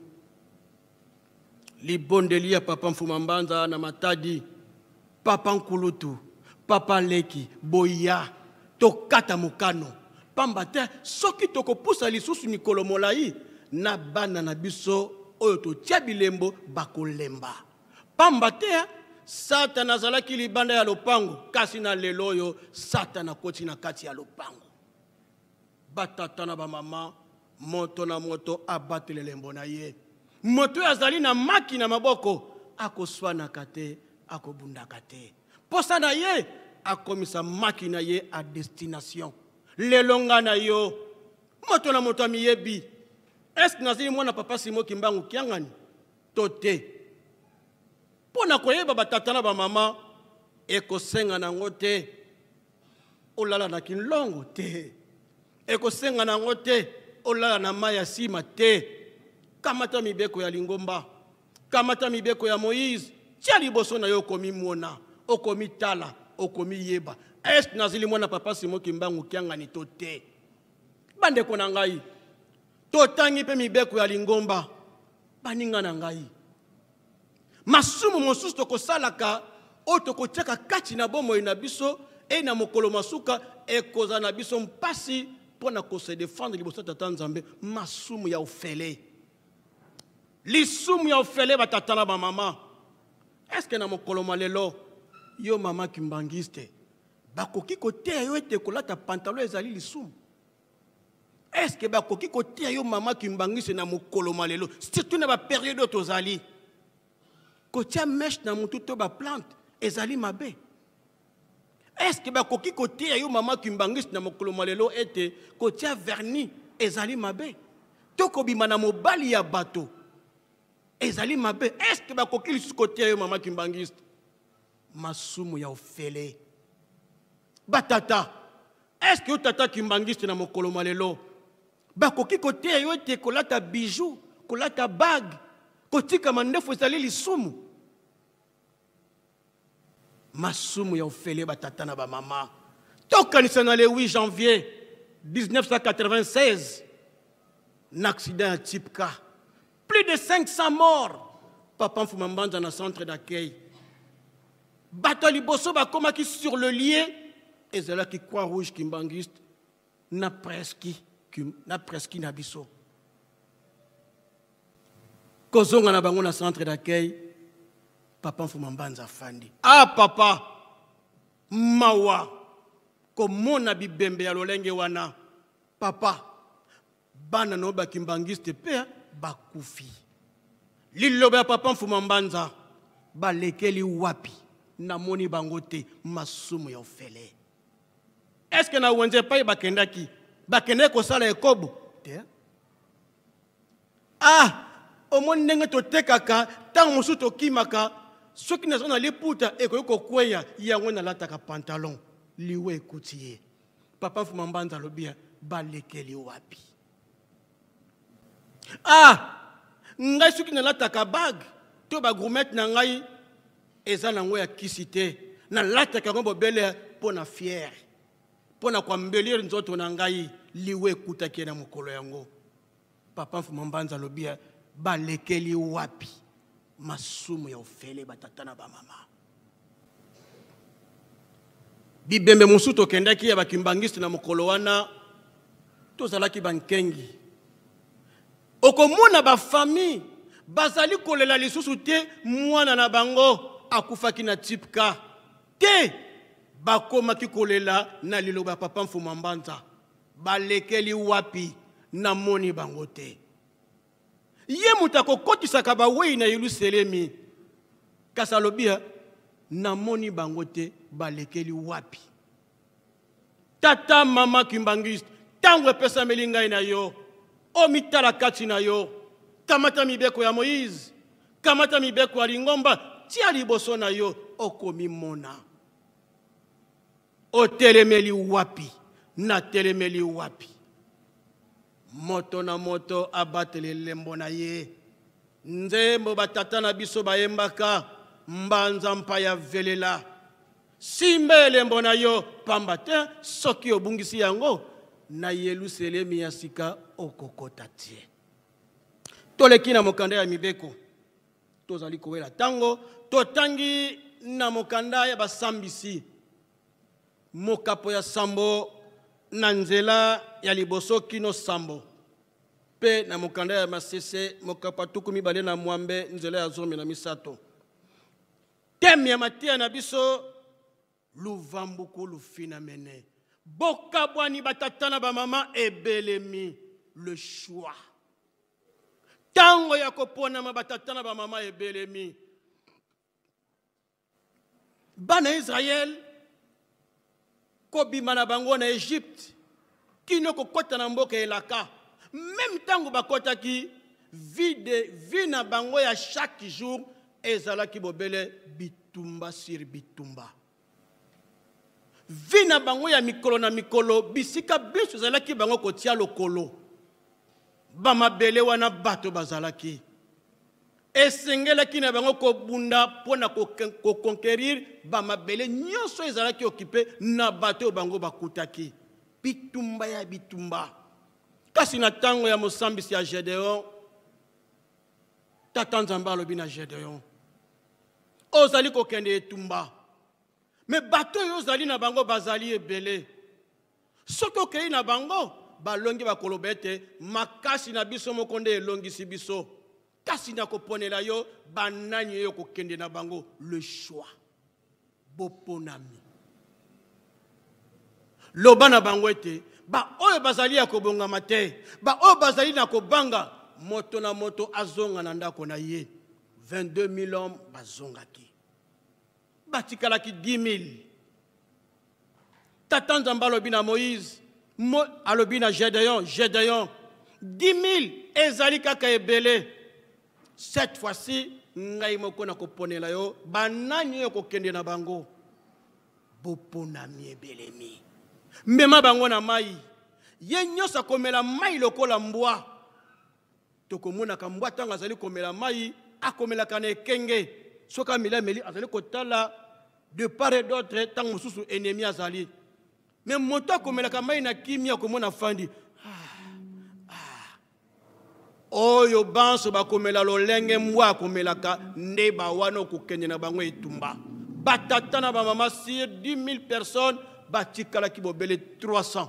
libondeli ya papa mfuma mbanza na matadi Papa Nkulutu, Papa Leki, boya tokata mokano pamba te soki tokopusa lisusu mikolo molai na bana na biso oyo totya bilembo bakolemba pamba te satana azalaki libanda ya lopango kasi na lelo oyo satana akoti na kati ya lopango batata na bamama moto na moto abatela elembo na ye moto oyo azali na maki na maboko akoswanaka te akobundaka te mposa na ye akomisa maki na ye a destination lelo nga na yo moto na moto amiyebi eske nazali mwana papa simo kimbangu kiangani to te mpo na koyeba batata na bamama ekosenga nango te olala na kinlongo te ekosenga na yango te olala na mai ya nsima te kamata mibeko ya lingomba kamata mibeko ya moïse tya liboso na yo okomimona okomitala okomiyeba est nazili mwana papa simo kimbangu kiangani to te bandeko na ngai totangi mpe mibeko ya lingomba baninga na ngai masumu mosusu tokosalaka oyo tokotiaka kati na bomoi na biso e na mokolo masuka ekozala na biso mpasi mpo na kose defendre liboso ya tata nzambe masumu ya ofele lisumu ya ofele batata na bamama eske na mokolo ma lelo yo mama kimbangiste bakoki koteya yo ete kolata pantalo ezali lisumu est ce que bakoki kotia yo mama kimbangisi na mokolo ma lelo surtout na baperiode oyo tozali kotia meshe na motu to baplante ezali mabe est ce que bakoki kotia yo mama kimbangisi na mokolo ma lelo ete kotia verni ezali mabe to kobima na mobali ya bato ezali mabe est ce que bakoki lisusu kotia yo mama kimbangiste masumu ya ofele batata eske yo tata kimbangiste na mokolo mwa lelo bakoki koteya yo ete kolata bijou kolata bague kotika mandefu ezali lisumu masumu ya ofele batata na bamama tokanisa na le 8 janvier 1996 na accident ya type k Plus de 500 morts. Papa Mfuma Mbanza na centre d'accueil. Bato ya liboso bakomaki sur le lieu ezalaki croix rouge kimbanguiste na preski na preski na biso kozonga na bango na centre d'accueil papa mfuma mbanza afandi ah papa mawa komona bibembe ya lolenge wana papa bana na yo bakimbangiste mpe bakufi liloba ya papa mfuma mbanza balekeli wapi namoni bango te masumu ya ofele eske na wenze epai bakendaki bakendaki kosala ekobo te ah omoni ndenge totekaka ntango mosusu tokimaka soki naza na liputa ekoki kokweya yango nalataka pantalon liwa ekuti ye papa fuma mbanza alobi ya balekeli wapi ah ngai soki nalataka bage to bagrumete na ngai eza nango ya kisi te nalataka yango bobele mpo na fiere mpo na koambelire nzoto na ngai liwa ekutaki ye na mokolo yango papa mfuma mbanza alobi eh, balekeli wapi masumu ya ofele batata na bamama bibembe mosusu tokendaki ya bakimbangistu na mokolo wana tozalaki bankengi okomona bafamille bazali kolela lisusu te mwana na bango akufaki na tipka te bakomaki kolela na liloba ya papa mfuma mbanza balekeli wapi namoni bango te ye moto akokotisaka bawei na yelusalemi kasi alobi namoni bango te balekeli wapi tata mama kimbangiste ntango epesameli ngai na yo omitala kati na yo kamata mibeko ya moyize kamata mibeko ya lingomba tia liboso na yo okomimona otelemeli wapi natelemeli wapi moto na moto abateli elembo na ye nzembo batata na biso bayembaka mbanza mpa ya velela simba elembo na yo mpamba te soki obungisi yango na yelusalemi ya sika okokota te toleki na mokanda ya mibeko tozali kowela ntango totangi na mokanda ya basambisi mokapo ya sambo na nzela ya liboso kino sambo mpe na mokanda ya masese mokapo tuku mibale na mwambe nzela ya zomi na misato teme ya mateya na biso luvambuku lufinamene bokabwani batata na bamama ebelemi le choix ntango ya koponama batata na bamama ebelemi bana ya israele kobima na bango na egypte kino kokɔta na mboka elaka meme ntango bakɔtaki vie de vie na bango ya chaque jour ezalaki bobele bitumba sur bitumba vi na bango ya mikolo na mikolo bisika binso ezalaki bango kotia lokolo bamabele wana bato bazalaki esengelaki na bango kobunda mpo na kokonkerire bamabele nyonso ezalaki okipe na bato oyo bango bakutaki bitumba ya bitumba kasi na ntango ya mosambisi ya gedeon tata nzambe alobi na gedeon ozali kokende etumba me bato oyo ozali na bango bazali ebele soki okei na bango balongi bakoloba ete makasi na biso moko nde elongisi biso kasi nakoponela yo banani oyo kokende na bango le choix boponami loba na bango ete baoyo bazali ya kobongama te baoyo bazali na kobanga moto na moto azonga na ndako na ye 22 000 hommes bazongaki batikalaki 10 000 tata nzambe alobi na moïse Mo, alobi na gedeon gedeon 10 000 ezali kaka ebele cette fois-ci ngai moko nakoponela yo banani oyo kokende na bango boponami ebelemi mema bango na mai ye nyonso akomela mai lokola mbwa tokomonaka mbwa ntango azali komela mai akomelaka na ekenge soki ameli ameli azali kotala de part et d'autre ntango mosusu ennemi azali me moto akomelaka mai na kimia akomona fandi ah, ah. oyo banso bakomela lolenge mbwa akomelaka nde bawana okokende na bango etumba batata na bamama sur 10 000 personnes batikalaki bobele 300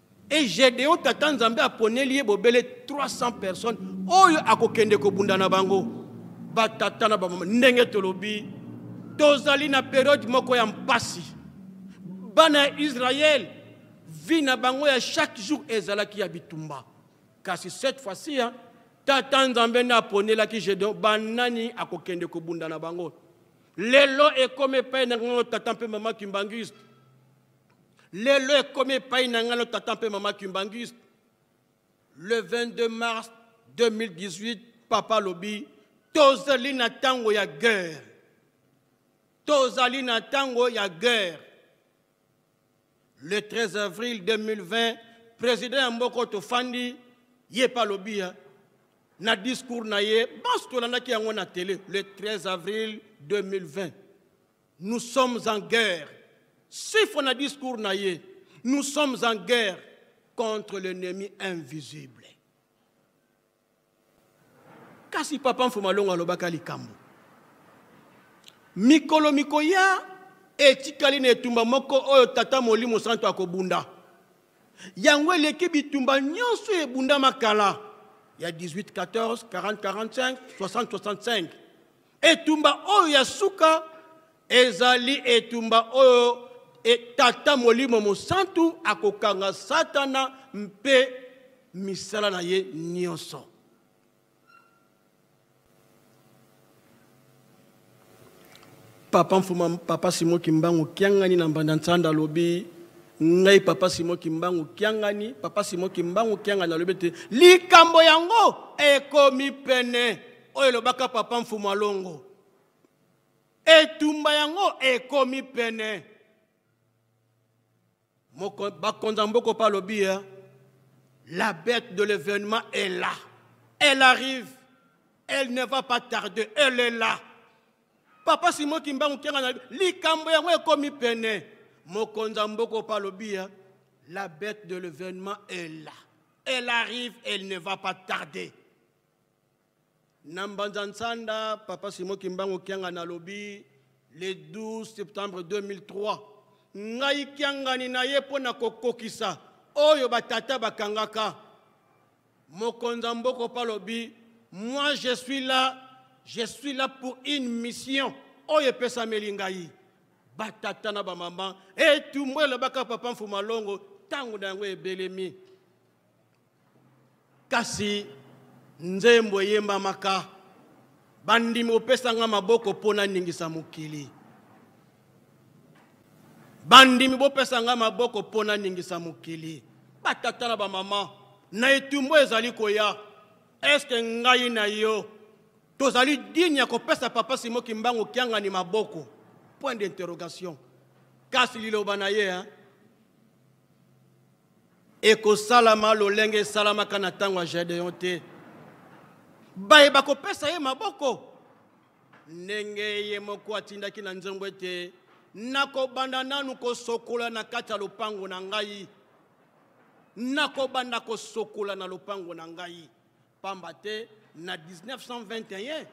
Et Gédéon tata Nzambe aponeli ye bobele 300 personnes oyo akokende kobunda na bango batata na bamama ndenge tolobi tozali na periode moko ya mpasi bana ya Israël vie na bango ya chaque jour ezalaki ya bitumba kasi cette fois-ci hein, tata Nzambe nde aponelaki Gédéon banani akokende kobunda na bango lelo ekomi epai na ngai tata mpe mama kimbangiste lelo ekomi epai na ngai na tata mpe mama kimbanguiste le 22 mars 2018 papa alobi tozali na ntango ya guerre tozali na ntango ya guerre le 13 avril 2020 président ya mboko tofandi ye mpe alobi ya na discours na ye banso tolandaki yango na tele le 13 avril 2020 Nous sommes en guerre. Siffre na discours na ye. Nous sommes en guerre contre l'ennemi invisible. Kasi papa Mfumalongo alobaka likambo. Mikolo mikoya etikali na etumba moko oyo tata Molimo Santo akobunda. Yango eleki bitumba nyonso ebundama kala ya 18 14 40 45 60 65 Etumba oyo ya suka ezali etumba oyo e, tata molimo mosantu akokanga satana mpe misala na ye nyonso papa mfuma papa simo kimbangu kiangani na mbanda nsanda alobi ngai papa simo kimbangu kiangani papa simo kimbangu kiangani alobi ete likambo yango ekomi pene oyo elobaka papa mfumu alongo etumba yango ekomi pene bakonzi ya mboka mpe alobi eh, la bête de l'événement est là elle arrive elle ne va pas tarder elle est là papa simon kimbangu kenga na likambo yango ekomi pene mokonzi ya mboka mpe alobi eh, la bête de l'événement est là elle arrive elle ne va pas tarder Na Mbanza Nsanda, Papa Simon Kimbangu Kianga nalobi le 12 septembre 2003 ngai kiangani na ye mpo na kokokisa oyo batata bakangaka mokonzi ya mboka opo alobi moi je suis là je suis là pour une mission oyo epesameli ngai batata na bamama etumbu elobaka papa mfumalongo ntango na yango ebelemi kasi nzembo eyembamaka bandimi opesa nga maboko mpo naningisa mokili bandimi bopesa nga maboko mpo naningisa mokili batata na bamama na etumbo ezali koya eske ngai na yo tozali digne ya kopesa papa simo kimbangu kiangani maboko point d'interrogation kasi liloba na ye hein? ekosalama lolenge esalamaka na ntango ya gedeon te baye bakopesa ye maboko ndenge ye moko atindaki na nzembo ete nakobanda nanu kosokola na kati ya lopango na ngai nakobanda kosokola na lopango na ngai pamba te na 1921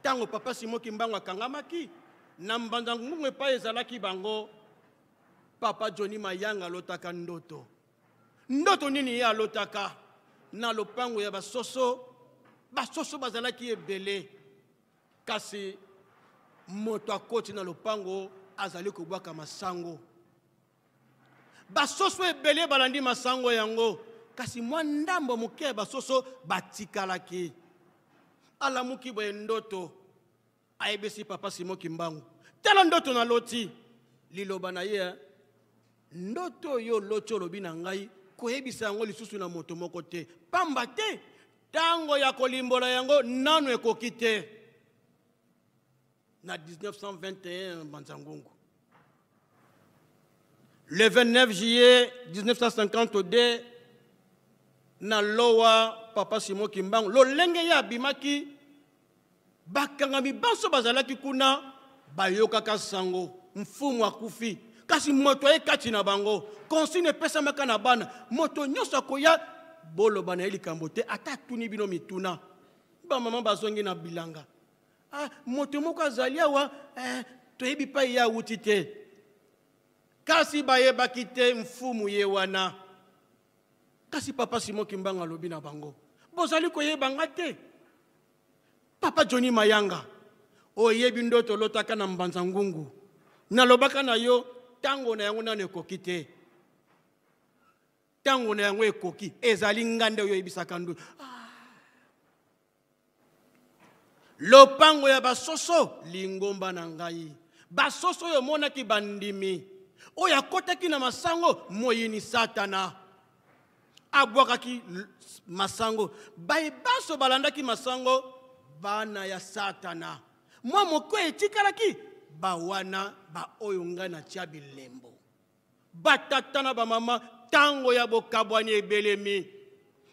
ntango papa simo kimbangu akangamaki na mbanza ngungu epai ezalaki bango papa joni mayanga alotaka ndoto ndoto nini ye alotaka na lopango ya basoso basoso bazalaki ebele kasi moto akoti na lopango azali kobwaka masango basoso ebele balandi masango yango kasi mwa ndambo moke ya basoso batikalaki alamuki boye ndoto ayebisi papa simon kimbangu tala ndoto na loti liloba na ye eh. ndoto oyo loti olobi na ngai koyebisa yango lisusu na moto moko te pamba te ntango ya kolimbola yango nano ekoki te na 1921 mbanza ngungu le 29 juillet 1952 na lowa papa simon kimbangu lolenge ye abimaki bakangami banso bazalaki kuna bayokaka sango mfumu akufi kasi moto aye kati na bango consigne epesamaka na bana moto nyonso akoya boloba na ye likambo te ata atuni bino mituna bamama bazongi na bilanga ah, moto moko azali awa eh, toyebi pai ye awuti te kasi bayebaki te mfumu ye wana kasi papa simo kimbangu alobi na bango bozali koyeba nga te papa joni mayanga oyebi ndoto olotaka na mbanza ngungu nalobaka na yo ntango na yango nano ekoki te ntango na yango ekoki ezali nga nde oyo oyebisaka ndu ah. lopango ya basoso lingomba na ngai basoso oyo omonaki bandimi oyo akotaki na masango moyini satana abwakaki masango baye banso balandaki masango bana ya satana mwa moke etikalaki bawana baoyo ngai natya bilembo batata na bamama ntango ya bokabwani ebelemi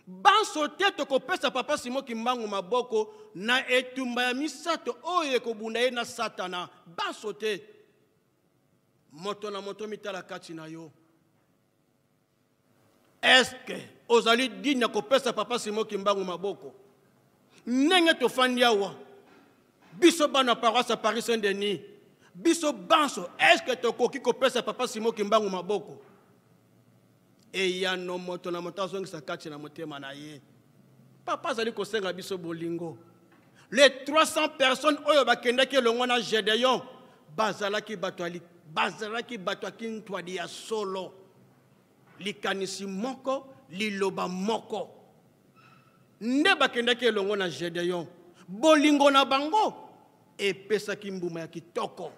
banso te tokopesa papa simo kimbangu maboko na etumba ya misato oyo ekobunda ye na satana banso te moto na moto mitala kati na yo eske ozali digne ya kopesa papa simo kimbangu maboko ndenge tofandi awa biso bana paroisse ya paris saint denis biso banso eske tokoki kopesa papa simo kimbangu maboko eyano moto na moto azongisa kati na motema na ye papa azali kosenga biso bolingo les 300 personnes oyo bakendaki elongo na gedeon bazalaki bato bazalaki bato ya kintwadi ya solo likanisi moko liloba moko nde bakendaki elongo na gedeon bolingo na bango epesaki mbuma ya kitoko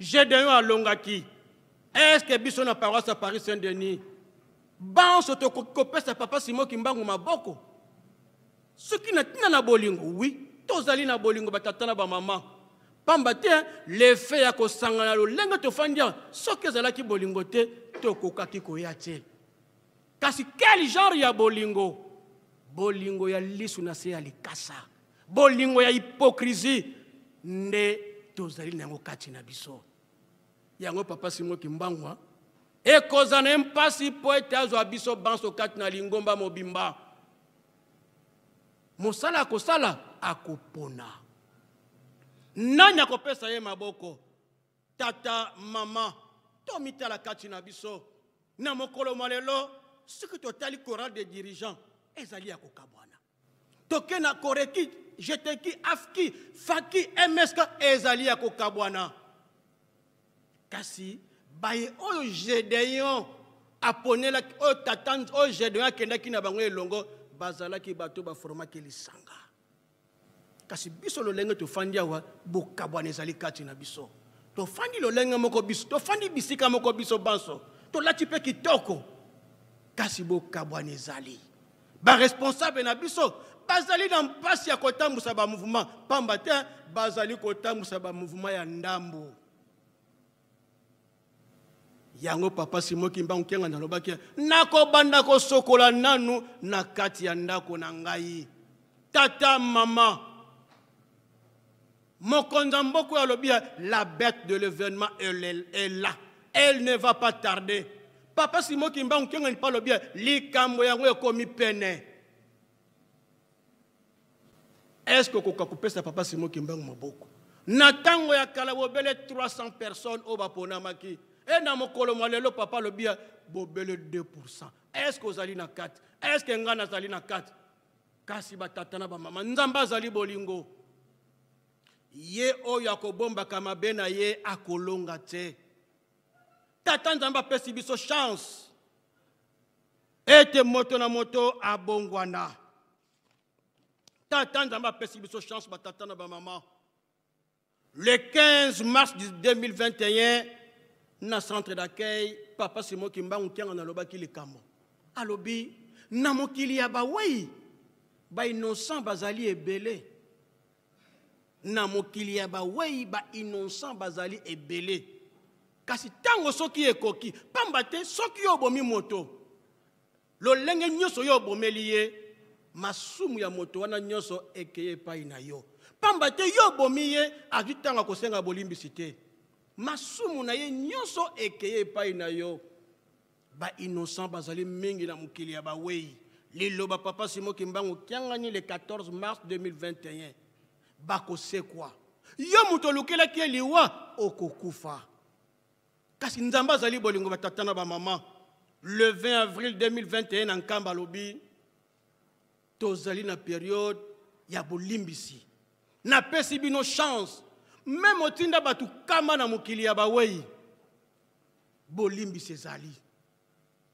gedeon alongaki eske biso na paroisse ya paris saint denis banso tokoki kopesa papa simo kimbangu maboko soki na ntina na bolingo wi tozali na bolingo batata na bamama mpamba te lefe ya kosangana lolenge tofandi awa soki ezalaki bolingo te tokokaki koya te kasi quel genre ya bolingo bolingo ya lisu na se ya likasa bolingo ya hipokrisie nde tozali na yango kati na biso yango papa simo kimbangwa ekozala na ye mpasi mpo ete azwa biso banso kati na lingomba mobimba mosala akosala akopona nani akopesa ye maboko tata mama tomitala kati na biso na mokolo mwa lelo soki totali coral de dirigeant ezali ya kokabwana toke na koreki jeteki afki faki msk ezali ya kokabwana kasi baye oyo gedeon aponelaki oyo tata oyo gedeon akendaki na bango elongo bazalaki bato baformaki lisanga kasi biso lolenge tofandi awa bokabwana ezali kati na biso tofandi lolenge moko biso tofandi bisika moko biso banso tolati mpe kitoko kasi bokabwana ezali baresponsable na biso bazali na mpasi ya kotambwisa bamouvema mpamba te bazali kotambwisa bamouvema ya ndambo yango papa simo kimbangu kenga nalobaki nakobanda kosokola nanu na kati ya ndako na ngai tata mama Mokonzi ya mboka oyo alobi ya la bête de l'événement est là. Elle ne va pas tarder. Papa Simon Kimbangu Kiongani pa alobi ya likambo yango ekomi pene. Est-ce que okoka kopesa Papa Simon Kimbangu maboko? Na tango ya kala bobele 300 personnes oyo baponamaki. E na mokolo mwa lelo papa alobi ya bobele 2%. Est-ce que ozali na kati? Est-ce que ngai nazali na kati? kasi batata na bamama nzambe azali bolingo ye oyo akobombaka mabe na ye akolonga te tata nzambe apesi biso chance ete moto na moto abongwana tata nzambe apesi biso chance batata na bamama Le 15 mars 2021, na centre d'accueil, Papa Simon Kimbangu Kianga nalobaki likambo. Alobi, na mokili ya bawei, ba innocent bazali ebele. Na mokili ya bawei, ba innocent bazali ebele. Kasi tango soki ekoki, pamba te soki obomi moto, Lolenge nyonso yo obomeli ye, masumu ya moto wana nyonso ekeye epai na yo. Pamba te yo obomi ye, azwi ntango ya kosenga bolimbisi te. Masumu na ye nyonso ekeye epai na yo. Ba innocent bazali mingi na mokili ya bawei. Liloba Papa Simon Kimbangu Kiangani le 14 mars 2021. Bakosekwa. Yo moto olukelaki ye liwa, okokufa. kasi nzambe azali bolingo batata na bamama le 20 avril 2021 na nkamba alobi tozali na periode ya bolimbisi napesi bino chance meme otinda bato kama na mokili ya bawei bolimbisi ezali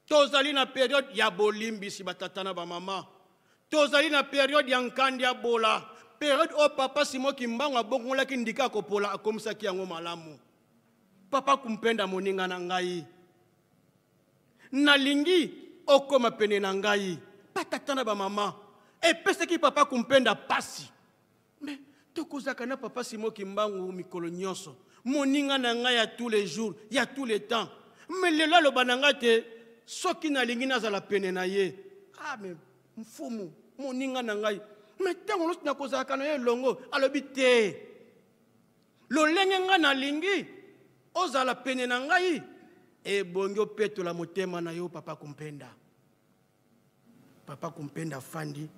tozali na periode ya bolimbisi batata na bamama tozali na periode ya nkandi ya bola periode oyo papa simo kimbangu abongolaki ndika ya kopola akomisaki yango malamu papa kumpenda moninga na ngai nalingi okoma pene na ngai batata na bamama epesaki papa kumpenda mpasi Mais tokozaka na papa Simon Kimbangu mikolo nyonso. Moninga na ngai ya tous les jours, ya tous les temps. Mais lelo aloba na ngai te soki nalingi nazala pene na ye. Ah mais mfumu moninga na ngai. Mais ntango nyonso nakozalaka na ye elongo alobi te. Lolenge ngai nalingi ozala pene na ngai ebongi opetola motema na yo papa kumpenda. papa kumpenda afandi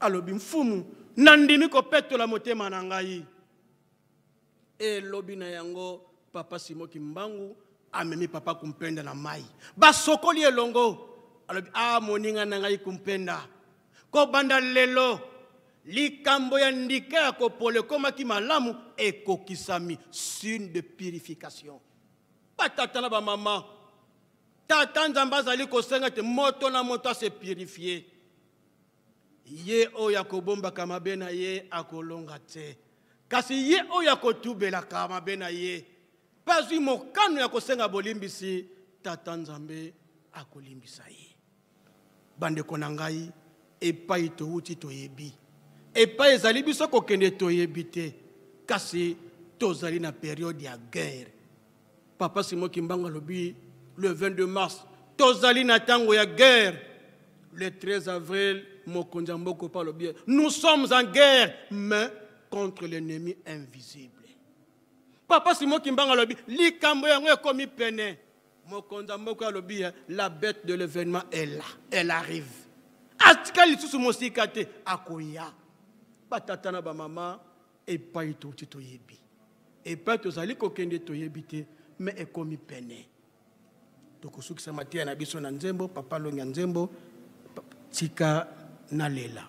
alobi mfumu nandimi kopetola motema na ngai elobi na yango papa simo kimbangu amemi papa kumpenda na mai basokoli elongo alobi a ah, moninga na ngai kumpenda kobanda lelo likambo ya ndika ya kopola ekomaki malamu ekokisami sine de purification batata na bamama Tata Nzambe azali kosenga te moto na moto ase purifier. Ye oyo akobombaka mabe na ye akolonga te. Kasi ye oyo akotubelaka mabe na ye mpe azwi mokano ya kosenga bolimbisi, Tata Nzambe akolimbisa ye. bandeko na ngai epai towuti toyebi epai ezali biso kokende toyebi te kasi tozali na periode ya guerre papa simo kimbangu alobi le 22 mars tozali na ntango ya guerre le 13 avril mokonzi ya mboka mpe alobi nous sommes en guerre mais contre l'ennemi invisible papa simo kimbangu alobi likambo yango ekomi pene mokonzi mboka alobi eh, la bête de l'événement est là elle arrive atika lisusu mosika te akoya batata na bamama epai touti toyebi epai tozali kokende toyebi te me ekomi pene tokosukisa mateya na biso na nzembo papa longi ya nzembo tika nalela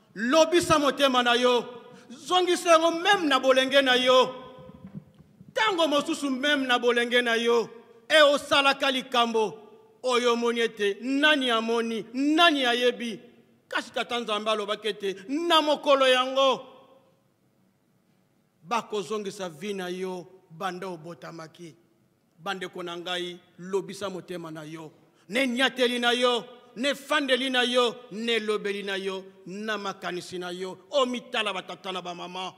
lobisa motema na yo zongisa yango meme na bolenge na yo ntango mosusu meme na bolenge na yo e osalaka likambo oyo omoni ete nani amoni nani ayebi kasi tata nzambe alobaki ete na mokolo yango bakozongisa vi na yo banda obotamaki bandeko na ngai lobisa motema na yo na enyateli na yo na efandeli na yo na elobeli na yo na makanisi na yo omitala batata na bamama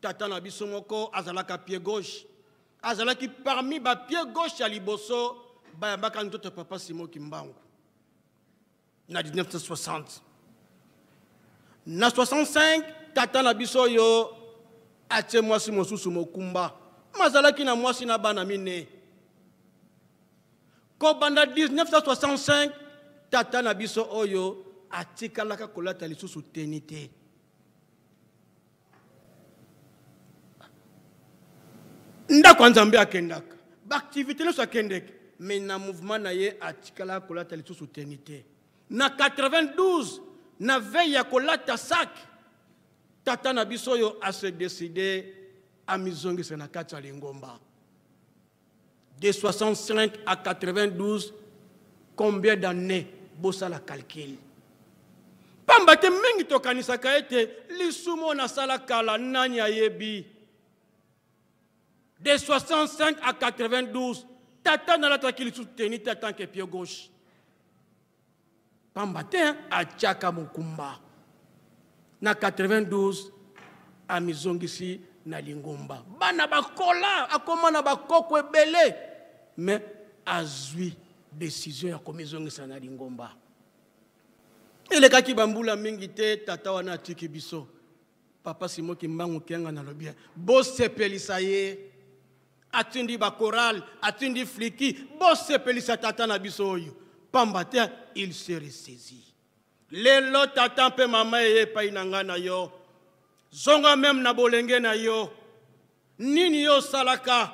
tata na biso moko azalaka pie gauche azalaki parmi bapie gauche ya liboso bayambaka nzoto papa simo kimbangu na 1960 na 65 tata na biso oyo atie mwasi mosusu mokumba mazalaki na mwasi na bana minei kobanda 1965 tata na biso oyo atikalaka kolata lisusu teni te ndako ya nzambe akendaka baaktivité nyonso akendeke mai na mouvement na ye atikala kolata lisusu teni te na 92 na veille ya kolata sak tata na biso oyo ase decide amizongisa na kati ya lingomba de 65 à 92 combien d'années bosala calcul pamba te mingi tokanisaka ete lisumu oyo nasala kala nani ayebi de 65 à 92 tata nalataki lisusu teni te atanke pio gauche pamba te atyaka mokumba na 92 amizongisi na lingomba bana bakola akoma na bakoko ebele me azwi desizio ya komizongisa na lingomba elekaki bambula mingi te tata wana atiki biso Papa Simon Kimbangu Kianga nalobi bosepelisa ye atindi bakorale atindi fliki bosepelisa tata na biso oyo pamba te il se ressaisi lelo tata mpe mama eye epai na ngai na yo zonga meme na bolenge na yo nini yo osalaka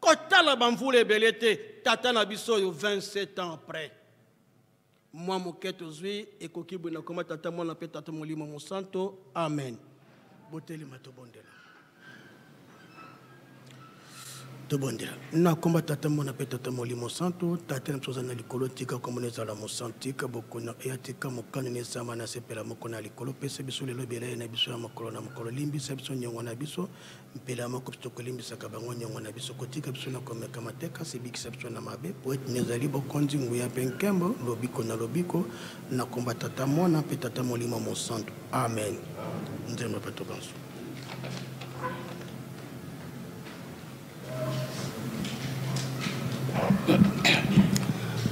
kotala bamvula ebele te tata na biso oyo 27 ans après mwa moke tozwi ekoki boye na koma tata mwana mpe tata molimo mosanto amen botelema tobondela tobondela na komba tata mwana mpe tata molimo santo tata na biso oza na likolo tika kombo na ezala mosanto tika bokona eya tika mokano na esama na sepela moko na likolo pesa biso lelo belai na biso ya mokolo na mokolo limbisa biso nyongo na biso mpela moko biso tokolimbisaka bango nyongo na biso kotika biso na komekama te kasi ebikisa biso na mabe po ete ezali bokonzi nguya mpe nkembo lobiko na lobiko na komba tata mwana mpe tata molimo mosantu amen nzembo bato banso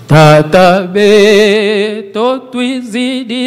tata be totwizidi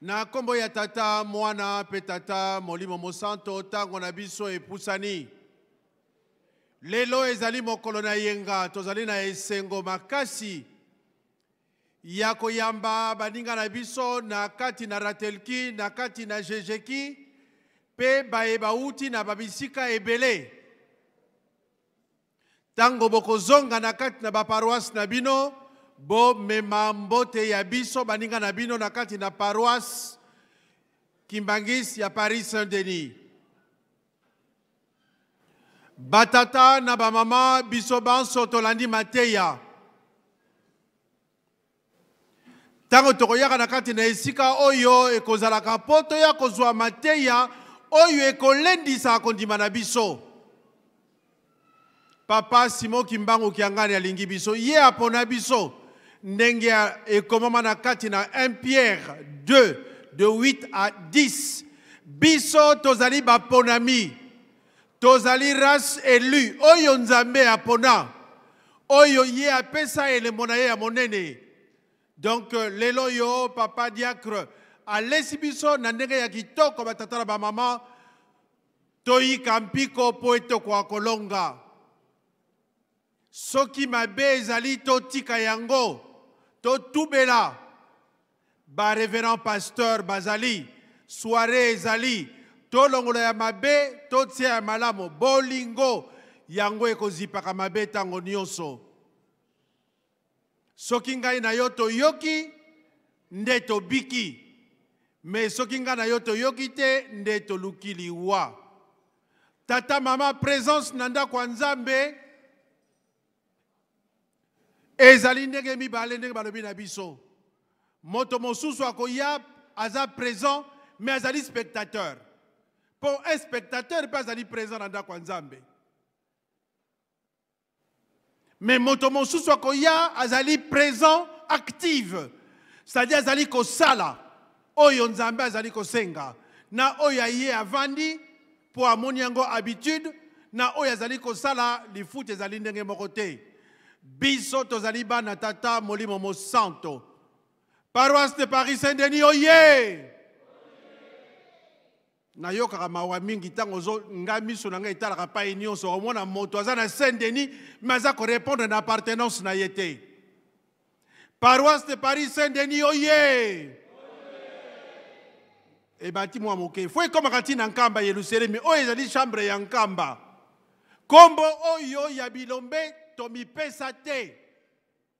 Na kombo ya Tata, Mwana pe Tata Molimo Mosanto, tango na biso epusani. Lelo ezali mokolo na yenga, tozali na esengo makasi ya koyamba baninga na biso na kati na Ratelki, na kati na Jejeki pe baye bauti na babisika ebele. Tango bokozonga na kati na baparoise na bino, bomema mbote ya biso baninga na bino na kati na paroisse Kimbangis ya Paris Saint-Denis. Batata na bamama biso banso tolandi mateya. ntango tokoyaka na kati na esika oyo ekozalaka mpo toya kozwa mateya oyo ekolendisa kondima na biso papa simon kimbangu kiangani alingi biso ye apona biso ndenge ekomama na kati na 1 pierre 2 de 8 à 10 biso tozali baponami Tozali race elu oyo Nzambe apona, oyo ye apesa elembo na ye ya monene. Donc euh, lelo yo papa diacre alesi biso na ndenge ya kitoko batata na bamama toyika mpiko mpo ete okoka kolonga. Soki mabe ezali totika yango, totubela ba reverend pasteur bazali, soiree ezali, tolongola ya mabe totia ya malamu, bolingo yango ekozipaka mabe ntango nyonso. soki ngai na yo toyoki nde tobiki me soki ngai na yo toyoki te nde toluki liwa tata mama presence na ndako ya nzambe ezali ndenge mibale ndenge balobi na biso moto mosusu akoya aza présent mais azali spectateur mpo un spectateur mpe azali présent na ndako ya nzambe mais moto mosusu akoya azali présent active c'est-à-dire azali kosala oyo nzambe azali kosenga na oyo aye avandi mpo amoni yango habitude na oyo azali kosala lifuta ezali ndenge moko te biso tozali bana tata molimo mosanto paroisse de paris saint denis oye nayokaka mawa mingi ntango ozo ngai miso na ngai etalaka pai nyonso omona moto aza na saint denis me aza korépondre na appartenance na ye te paroisse de paris saint denis oye ebati mwa moke fo ekomaka ntina nkamba yelusalemi oyo ezali chambre ya nkamba nkombo oyo ya bilombe tomipesa te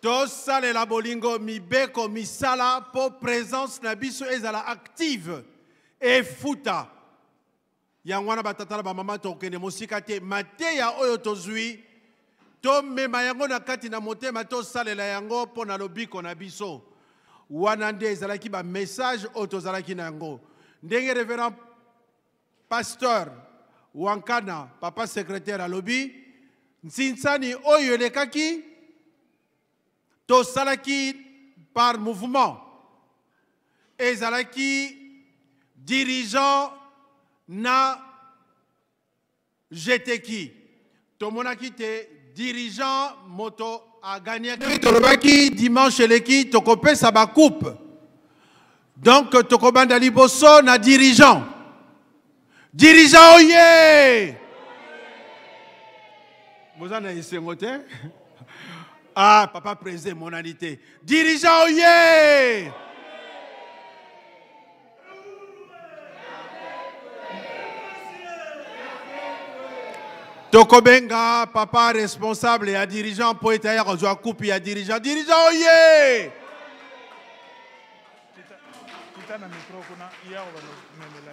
tosalela bolingo mibeko misala mpo présence na biso ezala active efuta yango wana batata na bamama tokende mosika te mateya oyo tozwi tomema yango na kati na motema tosalela yango mpo na lobiko na biso wana nde ezalaki bamessage oyo tozalaki na yango ndenge reverend Pasteur Wankana, papa secrétaire alobi, Nsinsani oyo elekaki tosalaki par mouvement ezalaki dirigeant na jeteki tomonaki te dirigeant moto agagnaki tolobaki dimanche eleki tokopesa bacoupe donc tokobanda liboso na dirigeant dirigeant oye boza na esengo te ah papa président emonani te dirigeant oye tokobenga papa responsable ya dirigeant mpo ete aya kozwa kupi ya dirigeant dirigeant oye Tita na micro kuna, iya, wala, memela,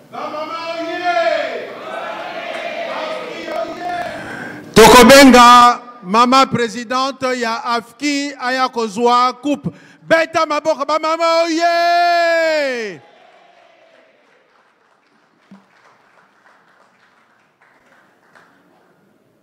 tokobenga mama presidente ya afki aya kozwa coupe beta maboko bamama oye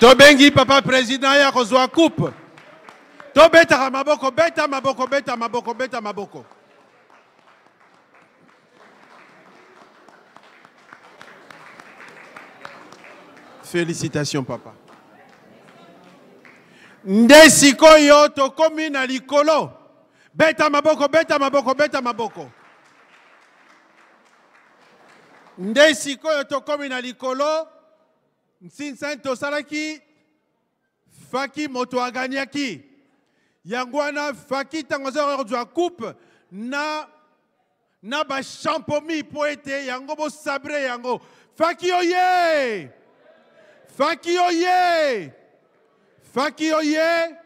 tobengi papa président ya kozwa coupe tobetaka maboko beta maboko beta maboko beta maboko félicitations papa nde sikoyo tokomi na likolo Beta maboko, beta maboko, beta maboko. Nde sikoyo tokomi na likolo. Nsinsen tosalaki Faki moto aganiaki. Yango wana Faki ntango azalaka kozwa coupe na na bashampomi mpo ete yango bosabre yango. Faki oye! Faki oye! Faki oye!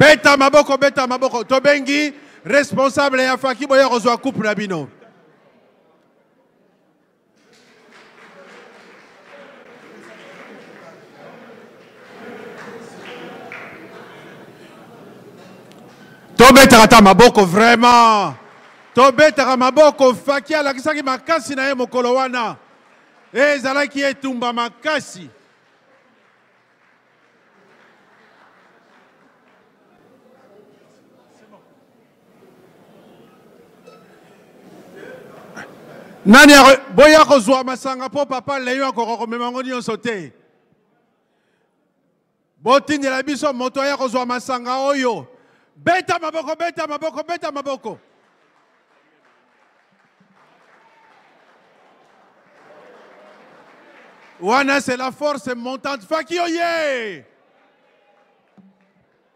beta maboko beta maboko tobengi responsable ya faki boya kozwa coupe na bino tobetaka ata maboko vraiment tobetaka maboko faki alakisaki makasi na ye mokolo wana Ezalaki etumba makasi. nani boya kozwa masanga mpo papa leyo akoka komema yango nyonso te Botindela biso moto aya kozwa masanga oyo. Beta maboko, beta maboko, beta maboko. Wana c'est la force montante. Faki oye!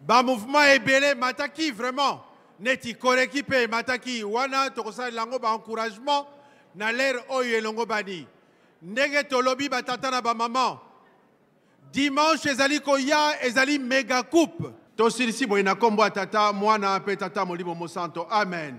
ba mouvement ebele mataki vraiment neti koreki mpe mataki wana tokosalela yango ba encouragement na lere oyo elongobani ndenge tolobi batata na bamama dimanche ezali koya ezali mega coupe tosilisi boye na nkombo ya tata mwana mpe tata molimo mosanto amen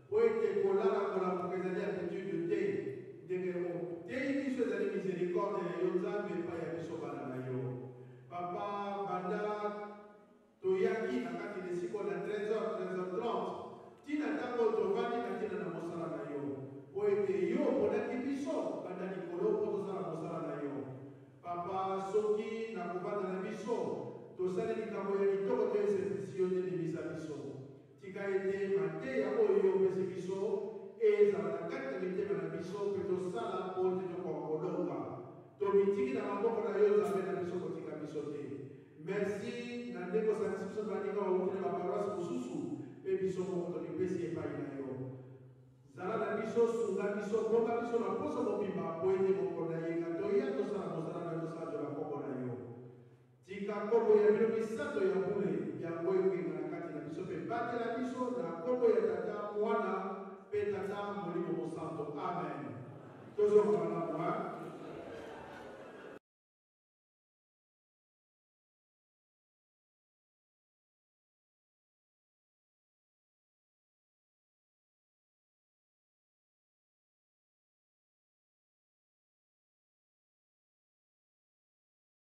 Mpo ete kolala kolamuka ezali habitude te, ndenge oteyi biso ezali misericorde ya yo Nzambe epai ya biso bana na yo. Papa banda toyaki na kati na esika oyo na 13 heures, 13 heures 30, ti na tango oyo tovandi na tina na mosala na yo, mpo ete yo oponaki biso banda likolo mpo tosala mosala na yo. Papa soki na kovanda na biso tosali likambo ya kitoko to esepelisi yo te, ndimisa biso. Tika ete mateya oyo yo opesi biso ezala na kati na mitema na biso mpe tosala mpo te tokoka kolonga. Tomitiki na maboko na yo, Nzambe na biso, kotika biso te. Mersi na ndenge osangisi biso na baninga bauti na baparoise mosusu mpe biso moko tomipesi epai na yo. Zala na biso, sunga biso, bomba biso na mposa mobimba mpo ete mokolo na yenga toya tosala mosala na yo, tosanjola nkombo na yo. Tika nkombo ya bino misato ya bule yango ebenga na kati na biso mpe batela biso na nkombo ya Tata, Mwana, mpe Tata Molimo Mosanto. Amen. Tozonga malamu.